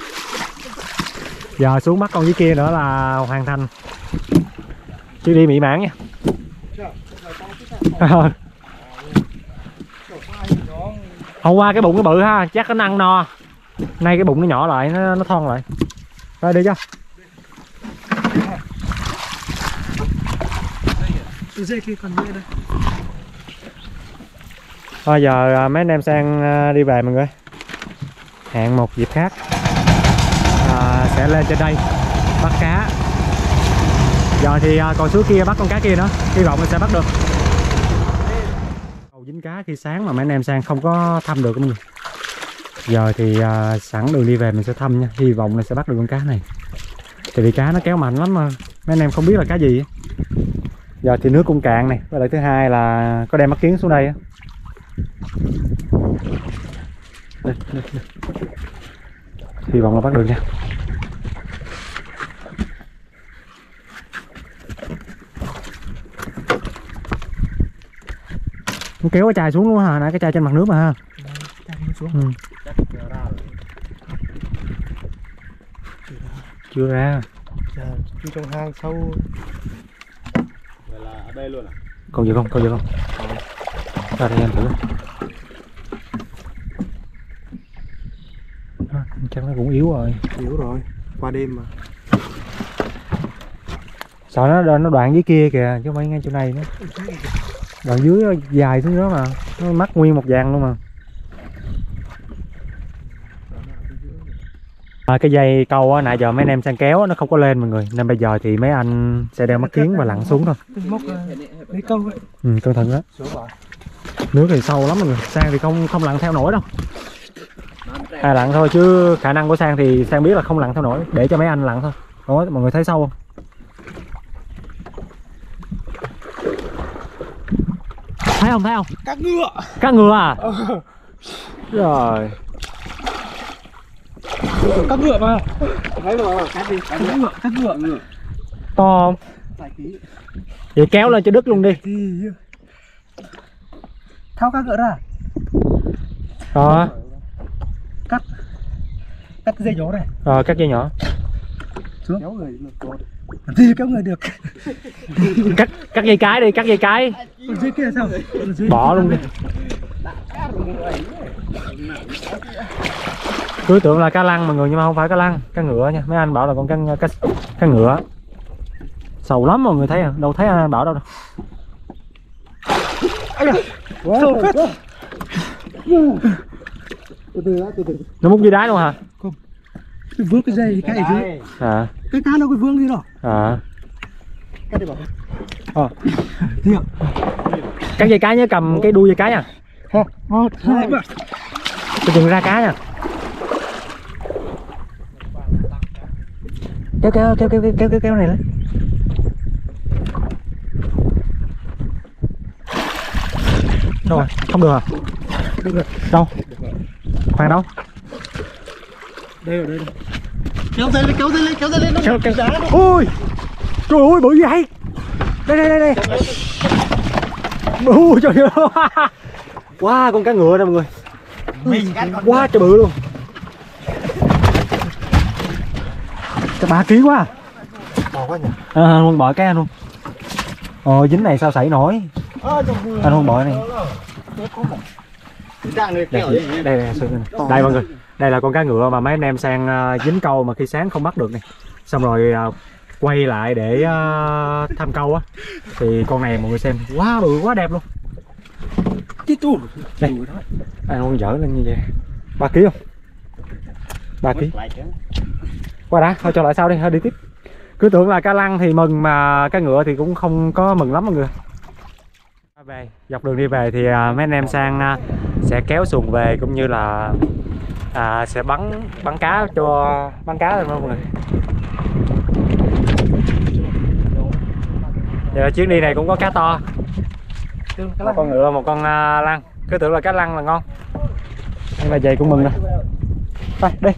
Giờ xuống bắt con dưới kia nữa là hoàn thành. Chứ đi mỹ mãn nha. Hôm qua cái bụng nó bự ha chắc nó ăn no. Nay cái bụng nó nhỏ lại nó, nó thon lại. Rồi đi cho
dê kia còn dê đây.
Thôi giờ à, mấy anh em sang à, đi về mọi người Hẹn một dịp khác. À, Sẽ lên trên đây. Bắt cá. Giờ thì à, còn xuống kia bắt con cá kia nữa. Hy vọng mình sẽ bắt được. Cầu dính cá khi sáng mà mấy anh em sang không có thăm được mọi người. Giờ thì à, sẵn đường đi về mình sẽ thăm nha. Hy vọng là sẽ bắt được con cá này. Tại vì cá nó kéo mạnh lắm mà. Mấy anh em không biết là cá gì. Giờ thì nước cũng cạn này. Và lại thứ hai là có đem mắt kiến xuống đây á. Đây, đây, đây. hy vọng là bắt được nha. Nó kéo cái chai xuống luôn hả nãy cái chai trên mặt nước mà ha.
Xuống
ừ. chưa ra.
Dạ, chú trong hang sâu.
Vậy là ở đây luôn à?
còn gì không? Còn gì không ra đây em thử. À, chắc nó cũng yếu rồi.
Yếu rồi qua đêm mà.
Sợ nó nó đoạn dưới kia kìa chứ không phải ngay chỗ này nữa. Đoạn dưới nó dài xuống đó mà. Nó mắc nguyên một vàng luôn mà. À, cái dây câu á nãy giờ mấy anh em sang kéo á, nó không có lên mọi người. Nên bây giờ thì mấy anh sẽ đeo mắt kiến và lặn xuống thôi.
Ấy
ừ, cẩn thận đó nước thì sâu lắm mọi người sang thì không không lặn theo nổi đâu. À lặn thôi chứ khả năng của sang thì sang biết là không lặn theo nổi để cho mấy anh lặn thôi. Đó mọi người thấy sâu không? Thấy không thấy không?
Cá ngựa.
Cá ngựa à? Rồi
cá ngựa mà. Thấy rồi. Cá gì cá ngựa cá ngựa.
To không? Vậy kéo lên cho đứt luôn đi
tháo cá ngựa ra.
Rồi
cắt. Cái dây nhỏ này.
Rồi cắt dây nhỏ.
Xuống. Kéo người được thì kéo người được.
Cắt cắt dây cái đi cắt dây cái.
Ở dưới kia sao? Ở dưới
bỏ luôn đi. cứ tưởng là cá lăng mọi người nhưng mà không phải cá lăng cá ngựa nha. Mấy anh bảo là con cá cá, cá ngựa. Sầu lắm mọi người thấy à. Đâu thấy anh bảo đâu đâu
sâu phết
Từ từ đã, từ từ
nó múc dưới đáy luôn hả?
Cái vướng cái dây cái ở dưới
à
cái cá đâu cái vướng gì đó
à
Cắt đi bảo.
Ờ.
thiệt
cắt dây cái nhớ cầm cái đuôi dây cái nha.
Một hai
tôi chừng ra cá nha. Kéo kéo kéo kéo kéo kéo kéo này lên rồi? Không được à? Đâu? Khoan đâu
đây rồi đây rồi kéo dây lên kéo dây lên kéo dây lên nó
kéo kéo. Ôi! Trời ơi bự vậy đây đây đây đây. Ui trời ơi. Wow con cá ngựa nè mọi người.
Mình
quá trời bự luôn. Cái ba ký quá.
To quá nhỉ?
À, bỏ cái luôn. Ồ dính này sao xảy nổi Anh không bỏ này. Đây đây đây, đây, mọi người. Đây là con cá ngựa mà mấy anh em sang à, dính câu mà khi sáng không bắt được này. Xong rồi à, quay lại để à, thăm câu á. Thì con này mọi người xem quá bự quá đẹp luôn.
Cái tu
đây. Anh không dở lên như vậy. Ba ký không? Ba ký. Qua đã thôi cho lại sau đi thôi đi tiếp. Cứ tưởng là cá lăng thì mừng mà cá ngựa thì cũng không có mừng lắm mọi người về. Dọc đường đi về thì à, mấy anh em sang à, sẽ kéo xuồng về cũng như là à, sẽ bắn bắn cá cho bắn cá rồi mọi người. Giờ chuyến đi này cũng có cá to. Một con ngựa một con à, uh, lăng cứ tưởng là cá lăng là ngon. Nhưng mà vậy cũng mừng rồi Thôi, đi.